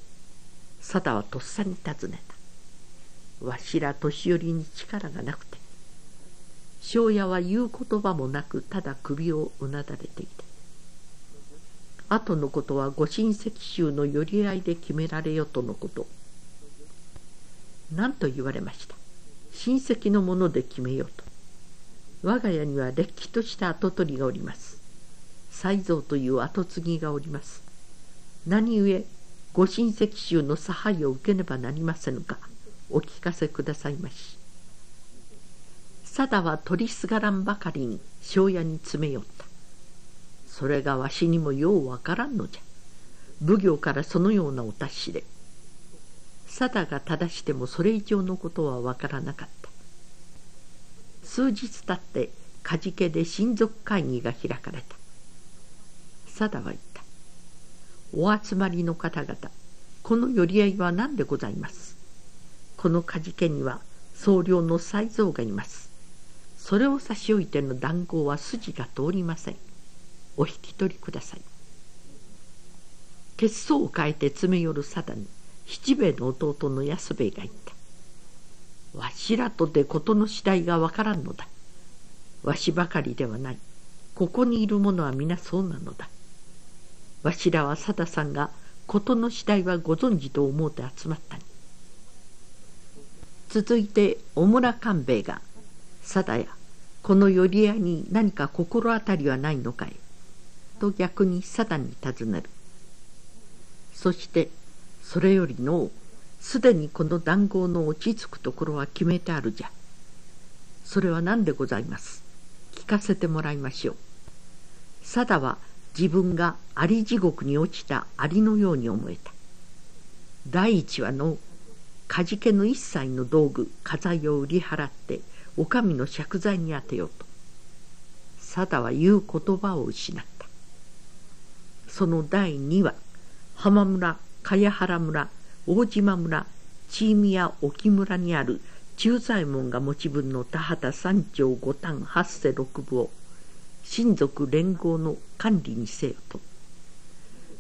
Speaker 1: 貞はとっさに尋ねた。わしら年寄りに力がなくて庄屋は言う言葉もなくただ首をうなだれていた。後のことはご親戚衆の寄り合いで決められよとのこと。何と言われました。親戚のもので決めよと。我が家にはれっきとした跡取りがおります。才蔵という跡継ぎがおります。何故ご親戚衆の差配を受けねばなりませぬか。お聞かせくださいまし。貞は取りすがらんばかりに庄屋に詰め寄った。それがわしにもようわからんのじゃ。奉行からそのようなお達しで。貞が正してもそれ以上のことはわからなかった。数日経って梶家で親族会議が開かれた。貞は言った。お集まりの方々この寄り合いは何でございます？この梶家には僧侶の才蔵がいます。それを差し置いての談合は筋が通りません。お引き取りください。血相を変えて詰め寄る貞に七兵衛の弟の安兵衛が言った。わしらとて事の次第がわからんのだ。わしばかりではない。ここにいる者は皆そうなのだ。わしらは貞さんが事の次第はご存知と思うて集まったに。続いて小村官兵衛が「貞やこの寄り合いに何か心当たりはないのかい?」と逆に貞に尋ねる。そしてそれよりのすでにこの談合の落ち着くところは決めてあるじゃ。それは何でございます？聞かせてもらいましょう。貞は自分があり地獄に落ちたアリのように思えた。第一はの梶家の一切の道具家財を売り払ってお上の借財に当てようと。貞は言う言葉を失った。その第二は浜村茅原村大島村千宮沖村にある駐在門が持ち分の田畑三丁五反八世六部を親族連合の管理にせよと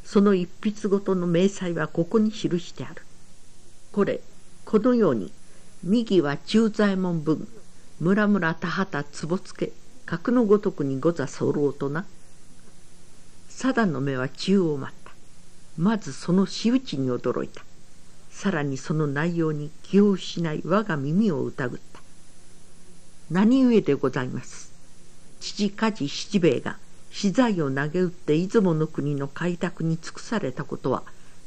Speaker 1: その一筆ごとの明細はここに記してある。これこのように右は駐在門分村々田畑坪付格のごとくにござ候とな。貞の目は中央待った。まずその仕打ちに驚いた。さらにその内容に気を失い我が耳を疑った。何故でございます？父梶七兵衛が資材を投げ打って出雲の国の開拓に尽くされたことは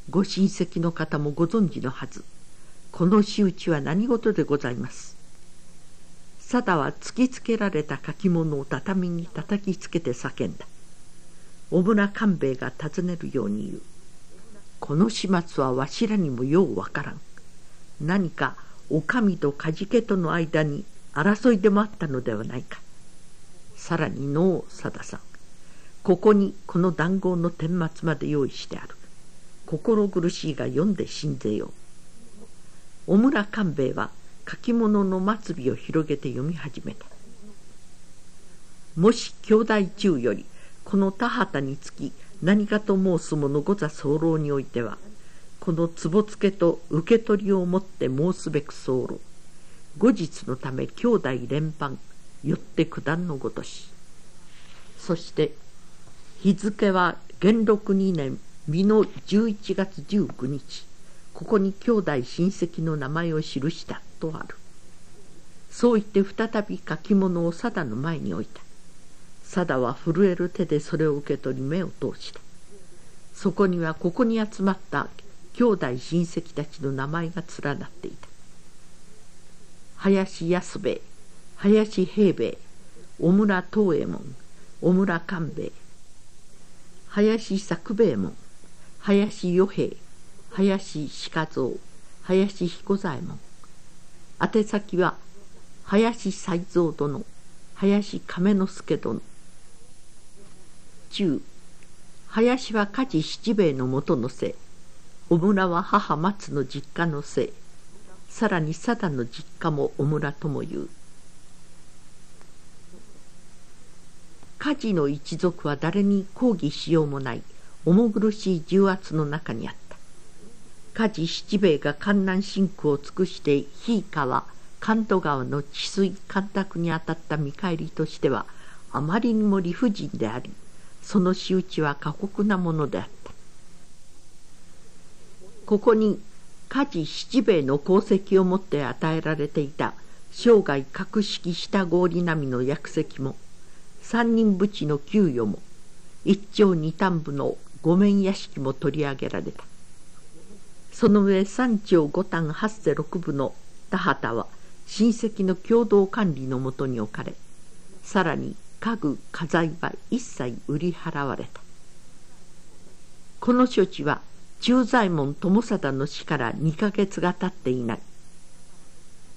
Speaker 1: ご親戚の方もご存知のはず。この仕打ちは何事でございます？貞は突きつけられた書き物を畳に叩きつけて叫んだ。小村官兵衛が尋ねるように言う。この始末はわしらにもようわからん。何かお上と梶家との間に争いでもあったのではないか。さらにのうさん。ここにこの談合の顛末まで用意してある。心苦しいが読んで信ぜよう。小村官兵衛は書き物の末尾を広げて読み始めた。もし兄弟中よりこの田畑につき何かと申す者ござ候においてはこの壺付けと受け取りをもって申すべく候後日のため兄弟連番よって九段のごとし。そして日付は元禄2年美の11月19日。ここに兄弟親戚の名前を記したとある。そう言って再び書き物を貞の前に置いた。貞は震える手でそれを受け取り目を通した。そこにはここに集まった兄弟親戚たちの名前が連なっていた。林安兵衛林平兵衛小村東右衛門小村官兵衛林作兵衛門林与兵衛林鹿蔵林彦左衛門。宛先は林才蔵殿林亀之助殿。中林は家事七兵衛の元のせい小村は母松の実家のせいさらに佐田の実家も小村ともいう。家事の一族は誰に抗議しようもない重苦しい重圧の中にあった。家事七兵衛が観南信仰を尽くしてひいかは関東川の治水干拓にあたった見返りとしてはあまりにも理不尽でありその仕打ちは過酷なものであった。ここに家事七兵衛の功績をもって与えられていた生涯格式下郡並みの役席も三人ぶちの給与も一丁二短部の御免屋敷も取り上げられた。その上三丁五反八世六部の田畑は親戚の共同管理のもとに置かれさらに家具家財は一切売り払われた。この処置は忠左衛門友貞の死から2ヶ月が経っていない。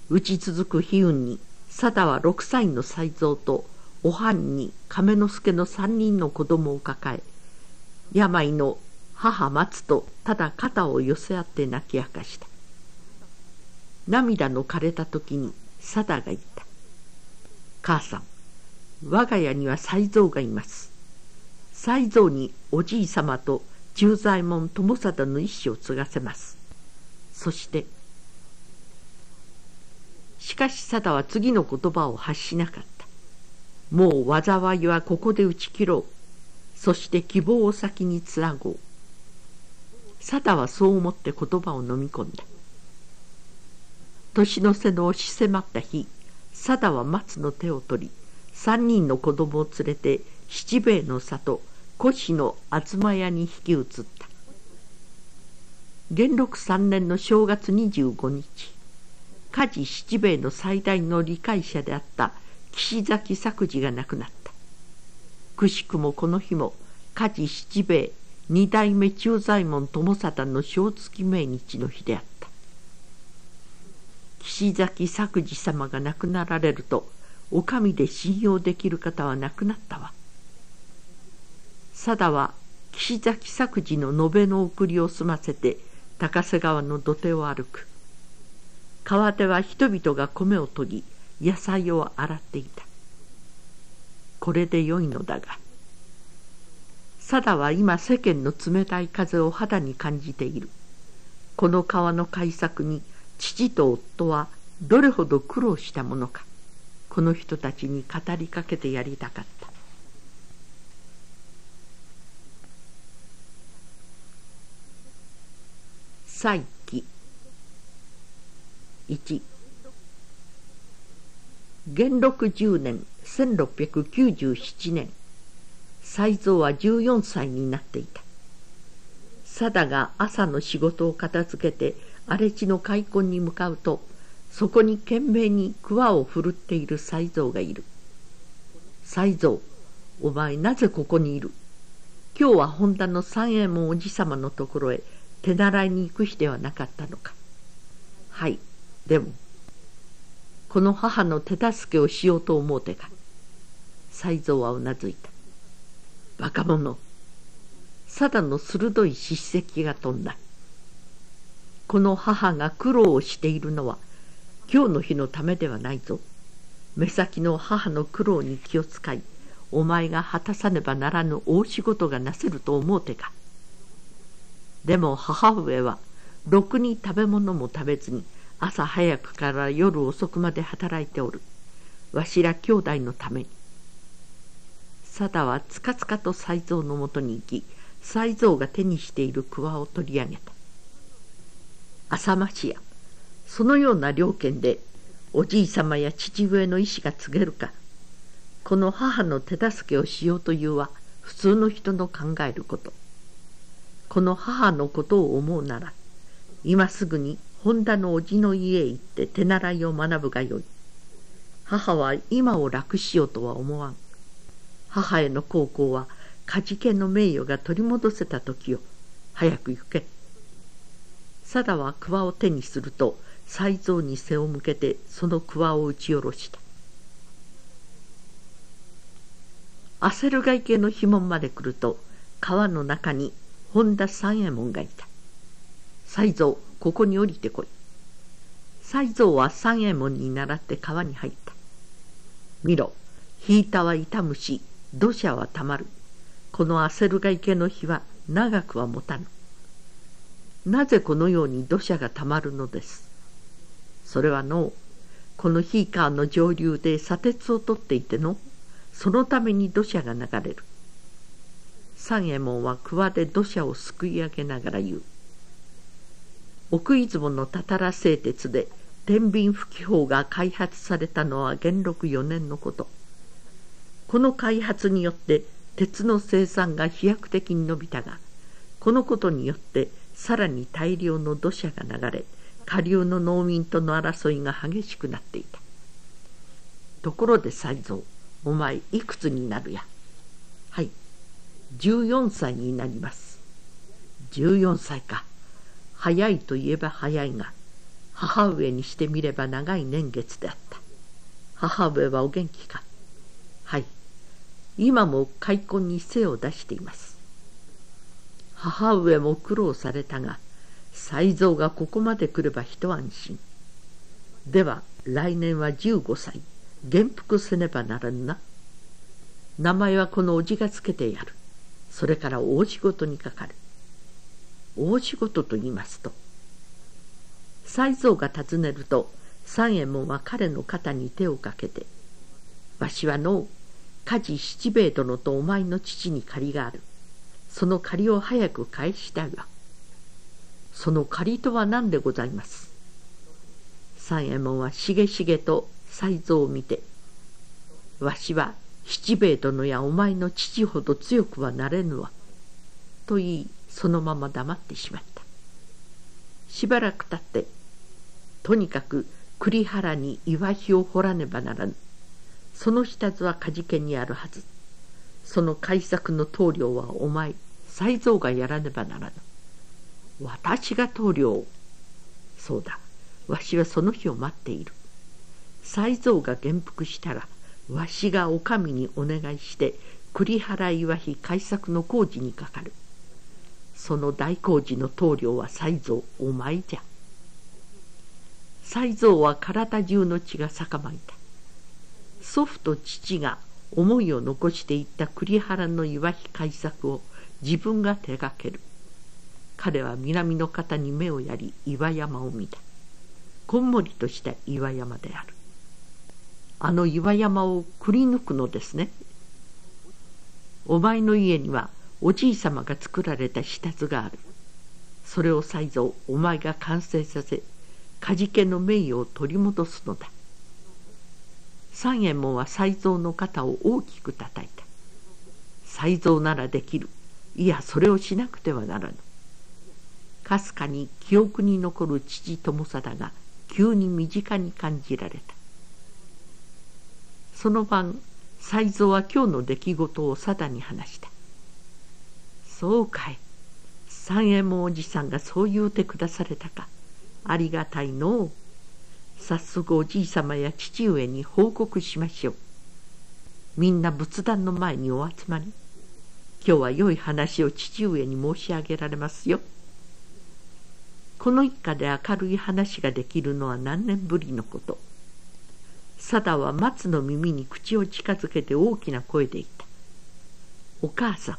Speaker 1: 打ち続く悲運に貞は6歳の才蔵とおはんに亀之助の3人の子供を抱え病の母松とただ肩を寄せ合って泣き明かした。涙の枯れた時に貞が言った「母さん我が家には才蔵がいます。才蔵におじい様と十左衛門友貞の意志を継がせます。そしてしかし貞は次の言葉を発しなかった。もう災いはここで打ち切ろう。そして希望を先につなごう。貞はそう思って言葉を飲み込んだ。年の瀬の押し迫った日貞は松の手を取り三人の子供を連れて七兵衛の里越の東屋に引き移った。元禄三年の正月25日家事七兵衛の最大の理解者であった岸崎作治が亡くなった。くしくもこの日も家事七兵衛二代目忠左衛門友貞の正月命日の日であった。岸崎作治様が亡くなられるとお上で信用できる方は亡くなったわ。貞は岸崎作治の延べの送りを済ませて高瀬川の土手を歩く。川手は人々が米を研ぎ野菜を洗っていた。これでよいのだが貞は今世間の冷たい風を肌に感じている。この川の改作に父と夫はどれほど苦労したものか。この人たちに語りかけてやりたかった。再起。1元禄10年1697年。才蔵は14歳になっていた。貞が朝の仕事を片付けて荒れ地の開墾に向かうとそこに懸命に桑を振るっている才蔵がいる。才蔵お前なぜここにいる？今日は本田の三右衛門おじ様のところへ手習いに行く日ではなかったのか。はいでもこの母の手助けをしようと思うてか才蔵はうなずいた。バカ者貞の鋭い叱責が飛んだ。この母が苦労をしているのは今日の日のためではないぞ目先の母の苦労に気を使いお前が果たさねばならぬ大仕事がなせると思うてか。でも母上はろくに食べ物も食べずに朝早くから夜遅くまで働いておる。わしら兄弟のために。貞はつかつかと才蔵のもとに行き才蔵が手にしている桑を取り上げた。浅間市やそのような了見でおじい様や父上の意志が告げるか。この母の手助けをしようというは普通の人の考えること。この母のことを思うなら今すぐに本田の叔父の家へ行って手習いを学ぶがよい。母は今を楽しようとは思わん。母への孝行は梶家の名誉が取り戻せた時よ。早く行け。貞は桑を手にすると才蔵に背を向けてその桑を打ち下ろした。焦るが池の碑文まで来ると川の中に本田三右衛門がいた。才蔵ここに降りてこい。才蔵は三右衛門に倣って川に入った。見ろ引いたは痛むし土砂はたまる。この焦るが池の日は長くは持たぬ。なぜこのように土砂がたまるのです？それはの。このヒーカーの上流で砂鉄を取っていての。そのために土砂が流れる。三右衛門は桑で土砂をすくい上げながら言う。奥出雲のたたら製鉄で天秤吹き砲が開発されたのは元禄4年のこと。この開発によって鉄の生産が飛躍的に伸びたがこのことによってさらに大量の土砂が流れ下流の農民との争いが激しくなっていた。ところで才蔵お前いくつになるや？はい。14歳になります。14歳か。早いといえば早いが母上にしてみれば長い年月であった。母上はお元気か？はい。今も開墾に精を出しています。母上も苦労されたが才蔵がここまで来れば一安心。では来年は15歳。元服せねばならぬな。名前はこの叔父がつけてやる。それから大仕事にかかる。大仕事と言いますと才蔵が尋ねると三右衛門は彼の肩に手をかけて「わしはの梶七兵衛殿とお前の父に借りがある。その借りを早く返したいわ。その借りとは何でございます？三右衛門はしげしげと才蔵を見て「わしは七兵衛殿やお前の父ほど強くはなれぬわ」と言いそのまま黙ってしまった。しばらくたってとにかく栗原に岩碑を掘らねばならぬ。その下津は梶家にあるはず。その改作の棟梁はお前才蔵がやらねばならぬ。私が棟梁。そうだ。わしはその日を待っている。才蔵が元服したらわしがお上にお願いして栗原岩碑改作の工事にかかる。その大工事の棟梁は才蔵お前じゃ。才蔵は体中の血が逆まいた。祖父と父が思いを残していった栗原の岩碑改作を自分が手がける。彼は南の方に目をやり岩山を見た。こんもりとした岩山である。あの岩山をくり抜くのですね。お前の家にはおじい様が作られた下津がある。それを再造お前が完成させ梶家の名誉を取り戻すのだ。三右衛門は才蔵の肩を大きく叩いた。才蔵ならできる。いやそれをしなくてはならぬ。かすかに記憶に残る父友貞が急に身近に感じられた。その晩才蔵は今日の出来事を貞に話した。そうかい。三右衛門おじさんがそう言うてくだされたか。ありがたいのう。早速おじい様や父上に報告しましょう。みんな仏壇の前にお集まり。今日は良い話を父上に申し上げられますよ。この一家で明るい話ができるのは何年ぶりのこと貞は松の耳に口を近づけて大きな声で言った「お母さん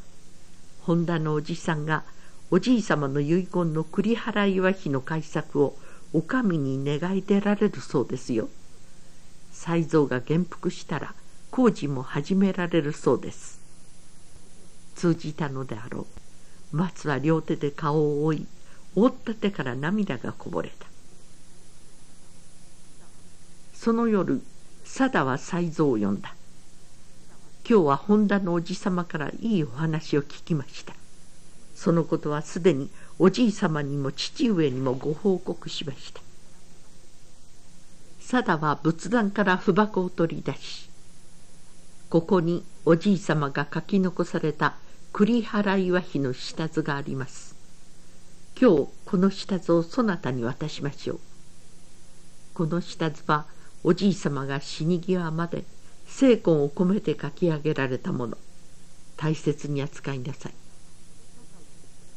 Speaker 1: 本田のおじさんがおじい様の遺言の栗原岩碑の改作をお上に願い出られるそうですよ。才蔵が元服したら工事も始められるそうです。通じたのであろう。松は両手で顔を覆い、覆った手から涙がこぼれた。その夜、貞は才蔵を呼んだ。今日は本田のおじさまからいいお話を聞きました。そのことはすでにおじい様にも父上にもご報告しました貞は仏壇から符箱を取り出しここにおじい様が書き残された栗原岩碑の下図があります今日この下図をそなたに渡しましょう。この下図はおじい様が死に際まで精魂を込めて書き上げられたもの。大切に扱いなさい。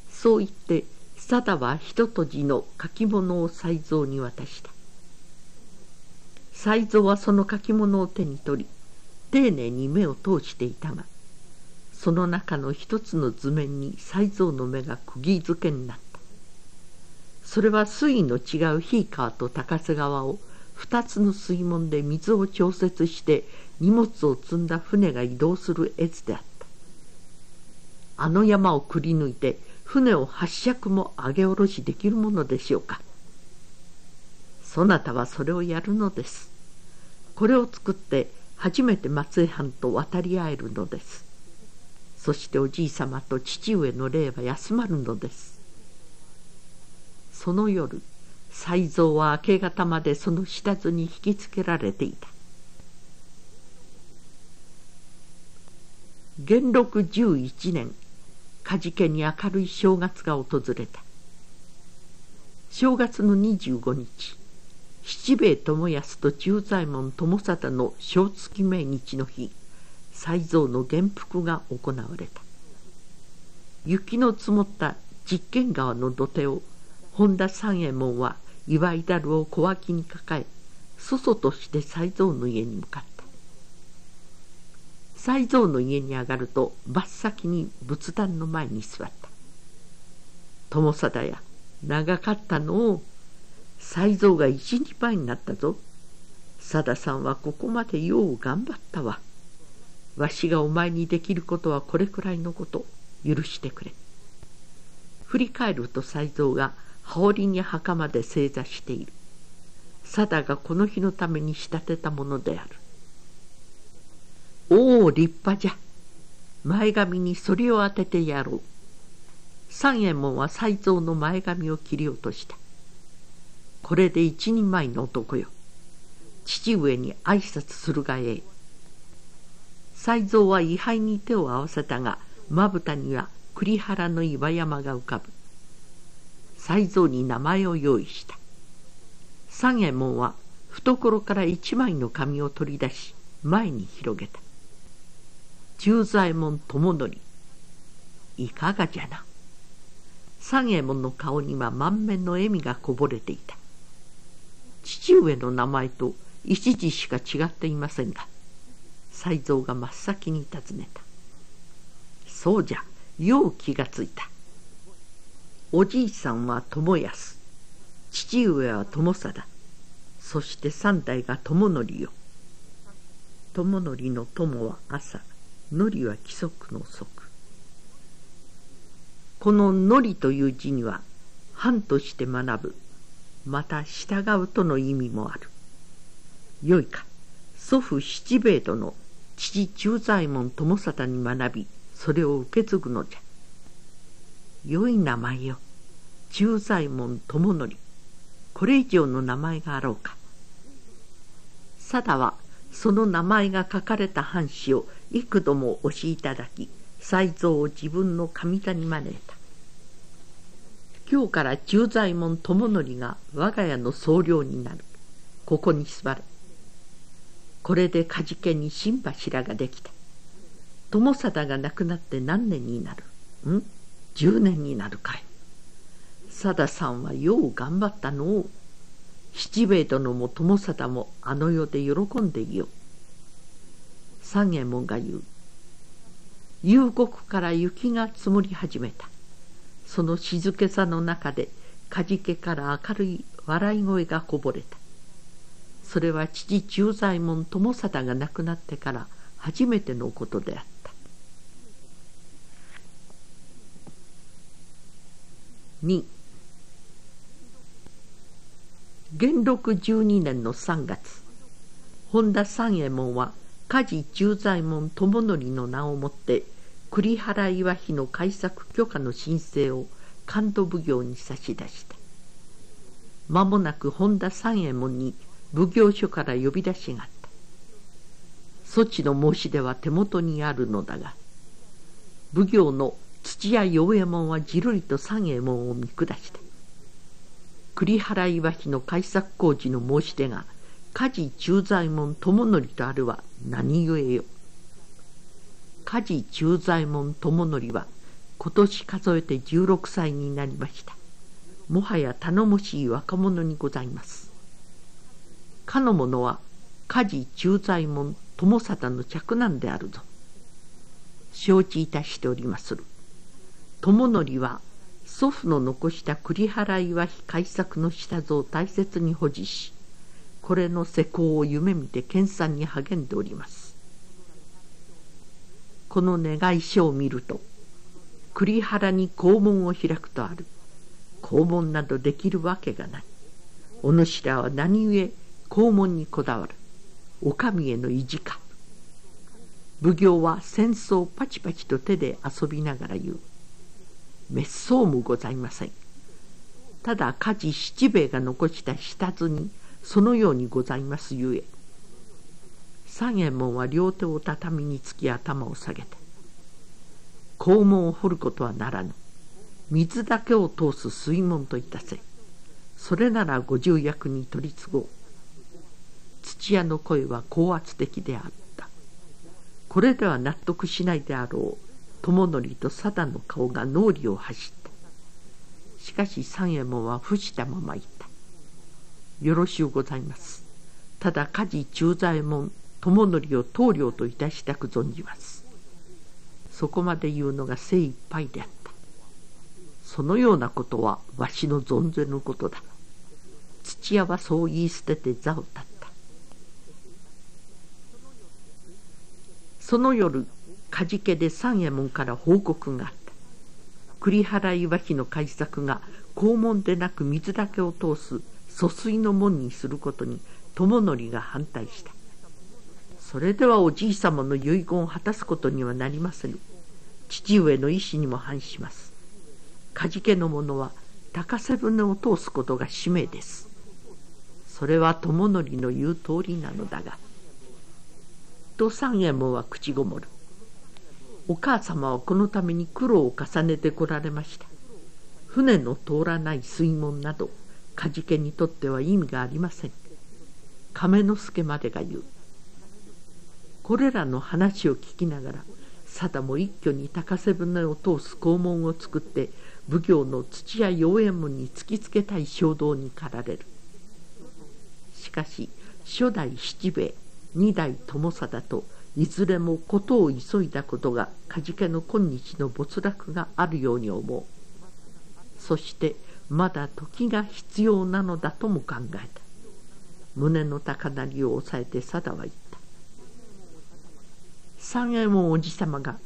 Speaker 1: そう言って貞は一とじの書き物を才蔵に渡した。才蔵はその書き物を手に取り丁寧に目を通していたがその中の一つの図面に才蔵の目が釘付けになった。それは水位の違う檜川と高瀬川を二つの水門で水を調節して荷物を積んだ船が移動する絵図であった。あの山をくり抜いて船を八尺も上げ下ろしできるものでしょうか。そなたはそれをやるのです。これを作って初めて松江藩と渡り合えるのです。そしておじい様と父上の霊は休まるのです。その夜才蔵は明け方までその下津に引きつけられていた。元禄11年梶家に明るい正月が訪れた。正月の25日七兵衛友康と忠左衛門友貞の正月命日の日才蔵の元服が行われた。雪の積もった実験川の土手を本田三右衛門は祝いだるを小脇に抱えそそとして才蔵の家に向かった。才蔵の家に上がると真っ先に仏壇の前に座った。友貞や長かったのを才蔵が一人前になったぞ。貞さんはここまでよう頑張ったわ。わしがお前にできることはこれくらいのこと許してくれ。振り返ると才蔵が羽織に袴で正座している。貞がこの日のために仕立てたものである。おお立派じゃ。前髪にそりを当ててやろう。三右衛門は才蔵の前髪を切り落とした。これで一人前の男よ。父上に挨拶するがええ。才蔵は位牌に手を合わせたがまぶたには栗原の岩山が浮かぶ。才蔵に名前を用意した。三右衛門は懐から一枚の紙を取り出し前に広げた。忠左衛門友則いかがじゃな。三右衛門の顔には満面の笑みがこぼれていた。父上の名前と一字しか違っていませんが才蔵が真っ先に尋ねた。そうじゃよう気がついた。おじいさんは友康父上は友貞。そして三代が友則よ。友則の友は朝。則は規則の則。この則という字には藩として学ぶ。また従うとの意味もある。よいか。祖父七兵衛殿父忠左衛門友貞に学びそれを受け継ぐのじゃ。良い名前よ。忠左衛門友則。これ以上の名前があろうか。貞はその名前が書かれた藩士を幾度も押しいただき才蔵を自分の上座に招いた。今日から忠左衛門友則が我が家の総領になる。ここに座れ。これで梶家に新柱ができた。友貞が亡くなって何年になる？ん？10年になるかい。貞さんはよう頑張ったのを七兵衛殿も友貞もあの世で喜んでいよう。三右衛門が言う。夕刻から雪が積もり始めた。その静けさの中で梶家から明るい笑い声がこぼれた。それは父忠左衛門友貞が亡くなってから初めてのことであった。2元禄12年の3月。本田三右衛門は梶忠左衛門友則の名をもって栗原岩碑の改作許可の申請を関東奉行に差し出した。間もなく本田三右衛門に奉行所から呼び出しがあった。措置の申し出は手元にあるのだが奉行の土屋陽右衛門はじるりと三右衛門を見下した栗原岩碑の改作工事の申し出が梶忠左衛門友則とあるは何故よ。梶忠左衛門友則は今年数えて16歳になりました。もはや頼もしい若者にございます。かの者は梶忠左衛門友貞の嫡男であるぞ。承知いたしておりまする。友則は祖父の残した栗原岩碑改作の下図を大切に保持しこれの施工を夢見て研鑽に励んでおります。この願い書を見ると栗原に校門を開くとある。校門などできるわけがない。お主らは何故肛門にこだわる。お上への意地か。奉行は戦争パチパチと手で遊びながら言う。滅相もございません。ただ家事七兵衛が残した下図にそのようにございますゆえ三右衛門は両手を畳につき頭を下げて肛門を掘ることはならぬ水だけを通す水門といたせそれならご重役に取り次ごう。土屋の声は高圧的であった。これでは納得しないであろう。友則と佐田の顔が脳裏を走った。しかし三右衛門は伏したまま言った「よろしゅうございます。ただ家事忠左衛門友則を棟梁といたしたく存じます」そこまで言うのが精一杯であった。そのようなことはわしの存ぜぬことだ。土屋はそう言い捨てて座を立った。その夜梶家で三右衛門から報告があった。栗原岩木の改作が肛門でなく水だけを通す疎水の門にすることに友則が反対した。それではおじい様の遺言を果たすことにはなりません父上の意志にも反します。梶家の者は高瀬舟を通すことが使命です。それは友則の言う通りなのだが。と三右衛門は口ごもる。お母様はこのために苦労を重ねてこられました。船の通らない水門など梶家にとっては意味がありません。亀之助までが言う。これらの話を聞きながら佐田も一挙に高瀬舟を通す肛門を作って奉行の土屋陽右衛門に突きつけたい衝動に駆られる。しかし初代七兵衛二代友貞といずれも事を急いだことが梶家の今日の没落があるように思う。そしてまだ時が必要なのだとも考えた。胸の高鳴りを抑えて貞は言った。三右衛門おじ様が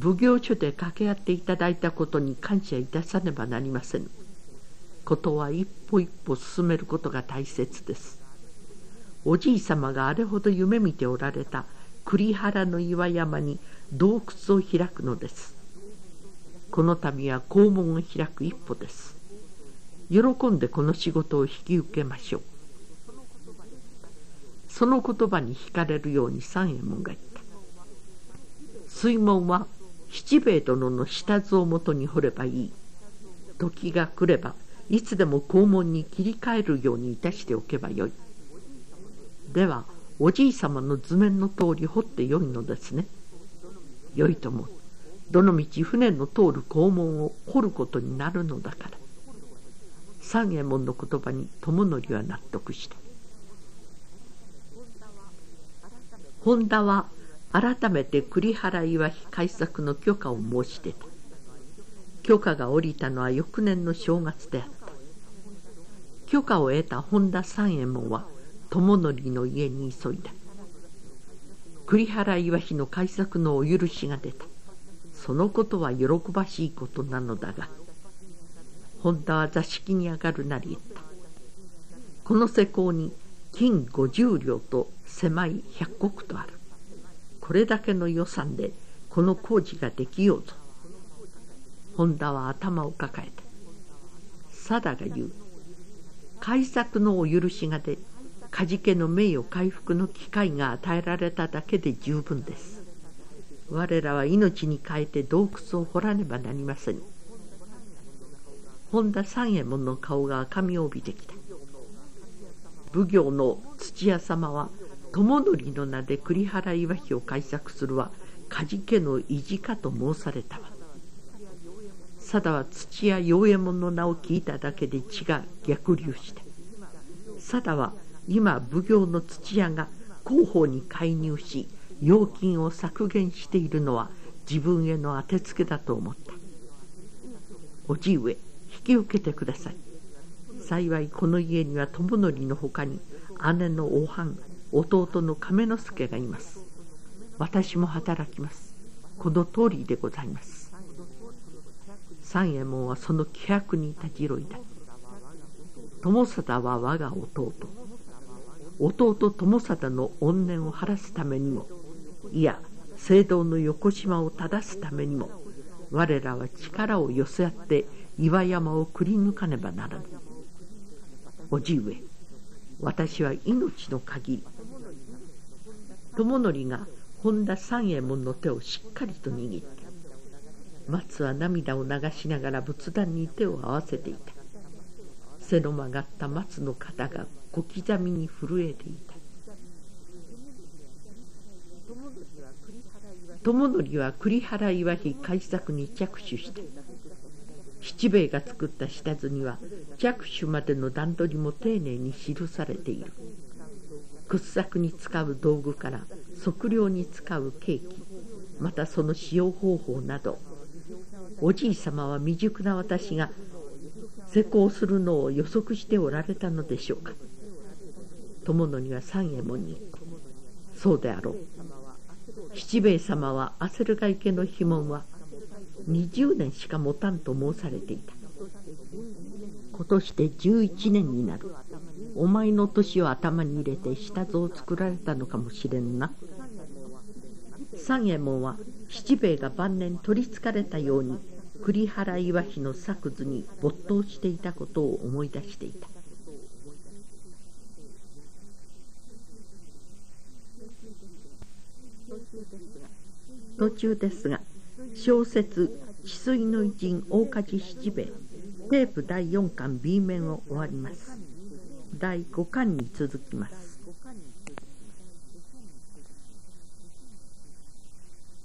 Speaker 1: 奉行所で掛け合っていただいたことに感謝いたさねばなりませんことは一歩一歩進めることが大切です。おじい様があれほど夢見ておられた栗原の岩山に洞窟を開くのです。この度は肛門を開く一歩です。喜んでこの仕事を引き受けましょう。その言葉に惹かれるように三右衛門が言った。水門は七兵衛殿の下図をもとに掘ればいい。時が来ればいつでも肛門に切り替えるようにいたしておけばよい。ではおじい様の図面の通り掘ってよいのですね。よいともどのみち船の通る肛門を掘ることになるのだから。三右衛門の言葉に友則は納得した。本田は改めて栗原岩木改作の許可を申し出た。許可が下りたのは翌年の正月であった。許可を得た本田三右衛門は友則の家に急いだ。栗原岩木の改作のお許しが出た。そのことは喜ばしいことなのだが本田は座敷に上がるなり言った。この施工に金50両と狭い100石とある。これだけの予算でこの工事ができようぞ。本田は頭を抱えた。貞が言う。改作のお許しが出梶家の名誉回復の機会が与えられただけで十分です。我らは命に変えて洞窟を掘らねばなりません。本田三右衛門の顔が赤みを帯びてきた。奉行の土屋様は友則の名で栗原岩木を改作するは梶家の意地かと申されたわ。貞は土屋陽右衛門の名を聞いただけで血が逆流した。貞は今奉行の土屋が広報に介入し料金を削減しているのは自分への当てつけだと思った。おじ上引き受けてください。幸いこの家には友則のほかに姉のおはん弟の亀之助がいます。私も働きます。この通りでございます。三右衛門はその気迫に立ちろいだ友貞は我が弟。弟友貞の怨念を晴らすためにもいや聖堂の横島を正すためにも我らは力を寄せ合って岩山をくり抜かねばならぬ。叔父上私は命の限り友則が本田三右衛門の手をしっかりと握った松は涙を流しながら仏壇に手を合わせていた。背の曲がった松の肩が小刻みに震えていた。友則は栗原岩碑改作に着手した。七兵衛が作った下図には着手までの段取りも丁寧に記されている。掘削に使う道具から測量に使うケーキまたその使用方法などおじい様は未熟な私が施工するのを予測しておられたのでしょうか。友野には三右衛門にそうであろう。七兵衛様は焦るが池の碑文は20年しか持たんと申されていた。今年で11年になる。お前の年を頭に入れて下図を作られたのかもしれんな。三右衛門は七兵衛が晩年取りつかれたように栗原岩碑の作図に没頭していたことを思い出していた。途中ですが小説「治水の偉人大梶七兵衛」テープ第4巻 B 面を終わります。第5巻に続きます。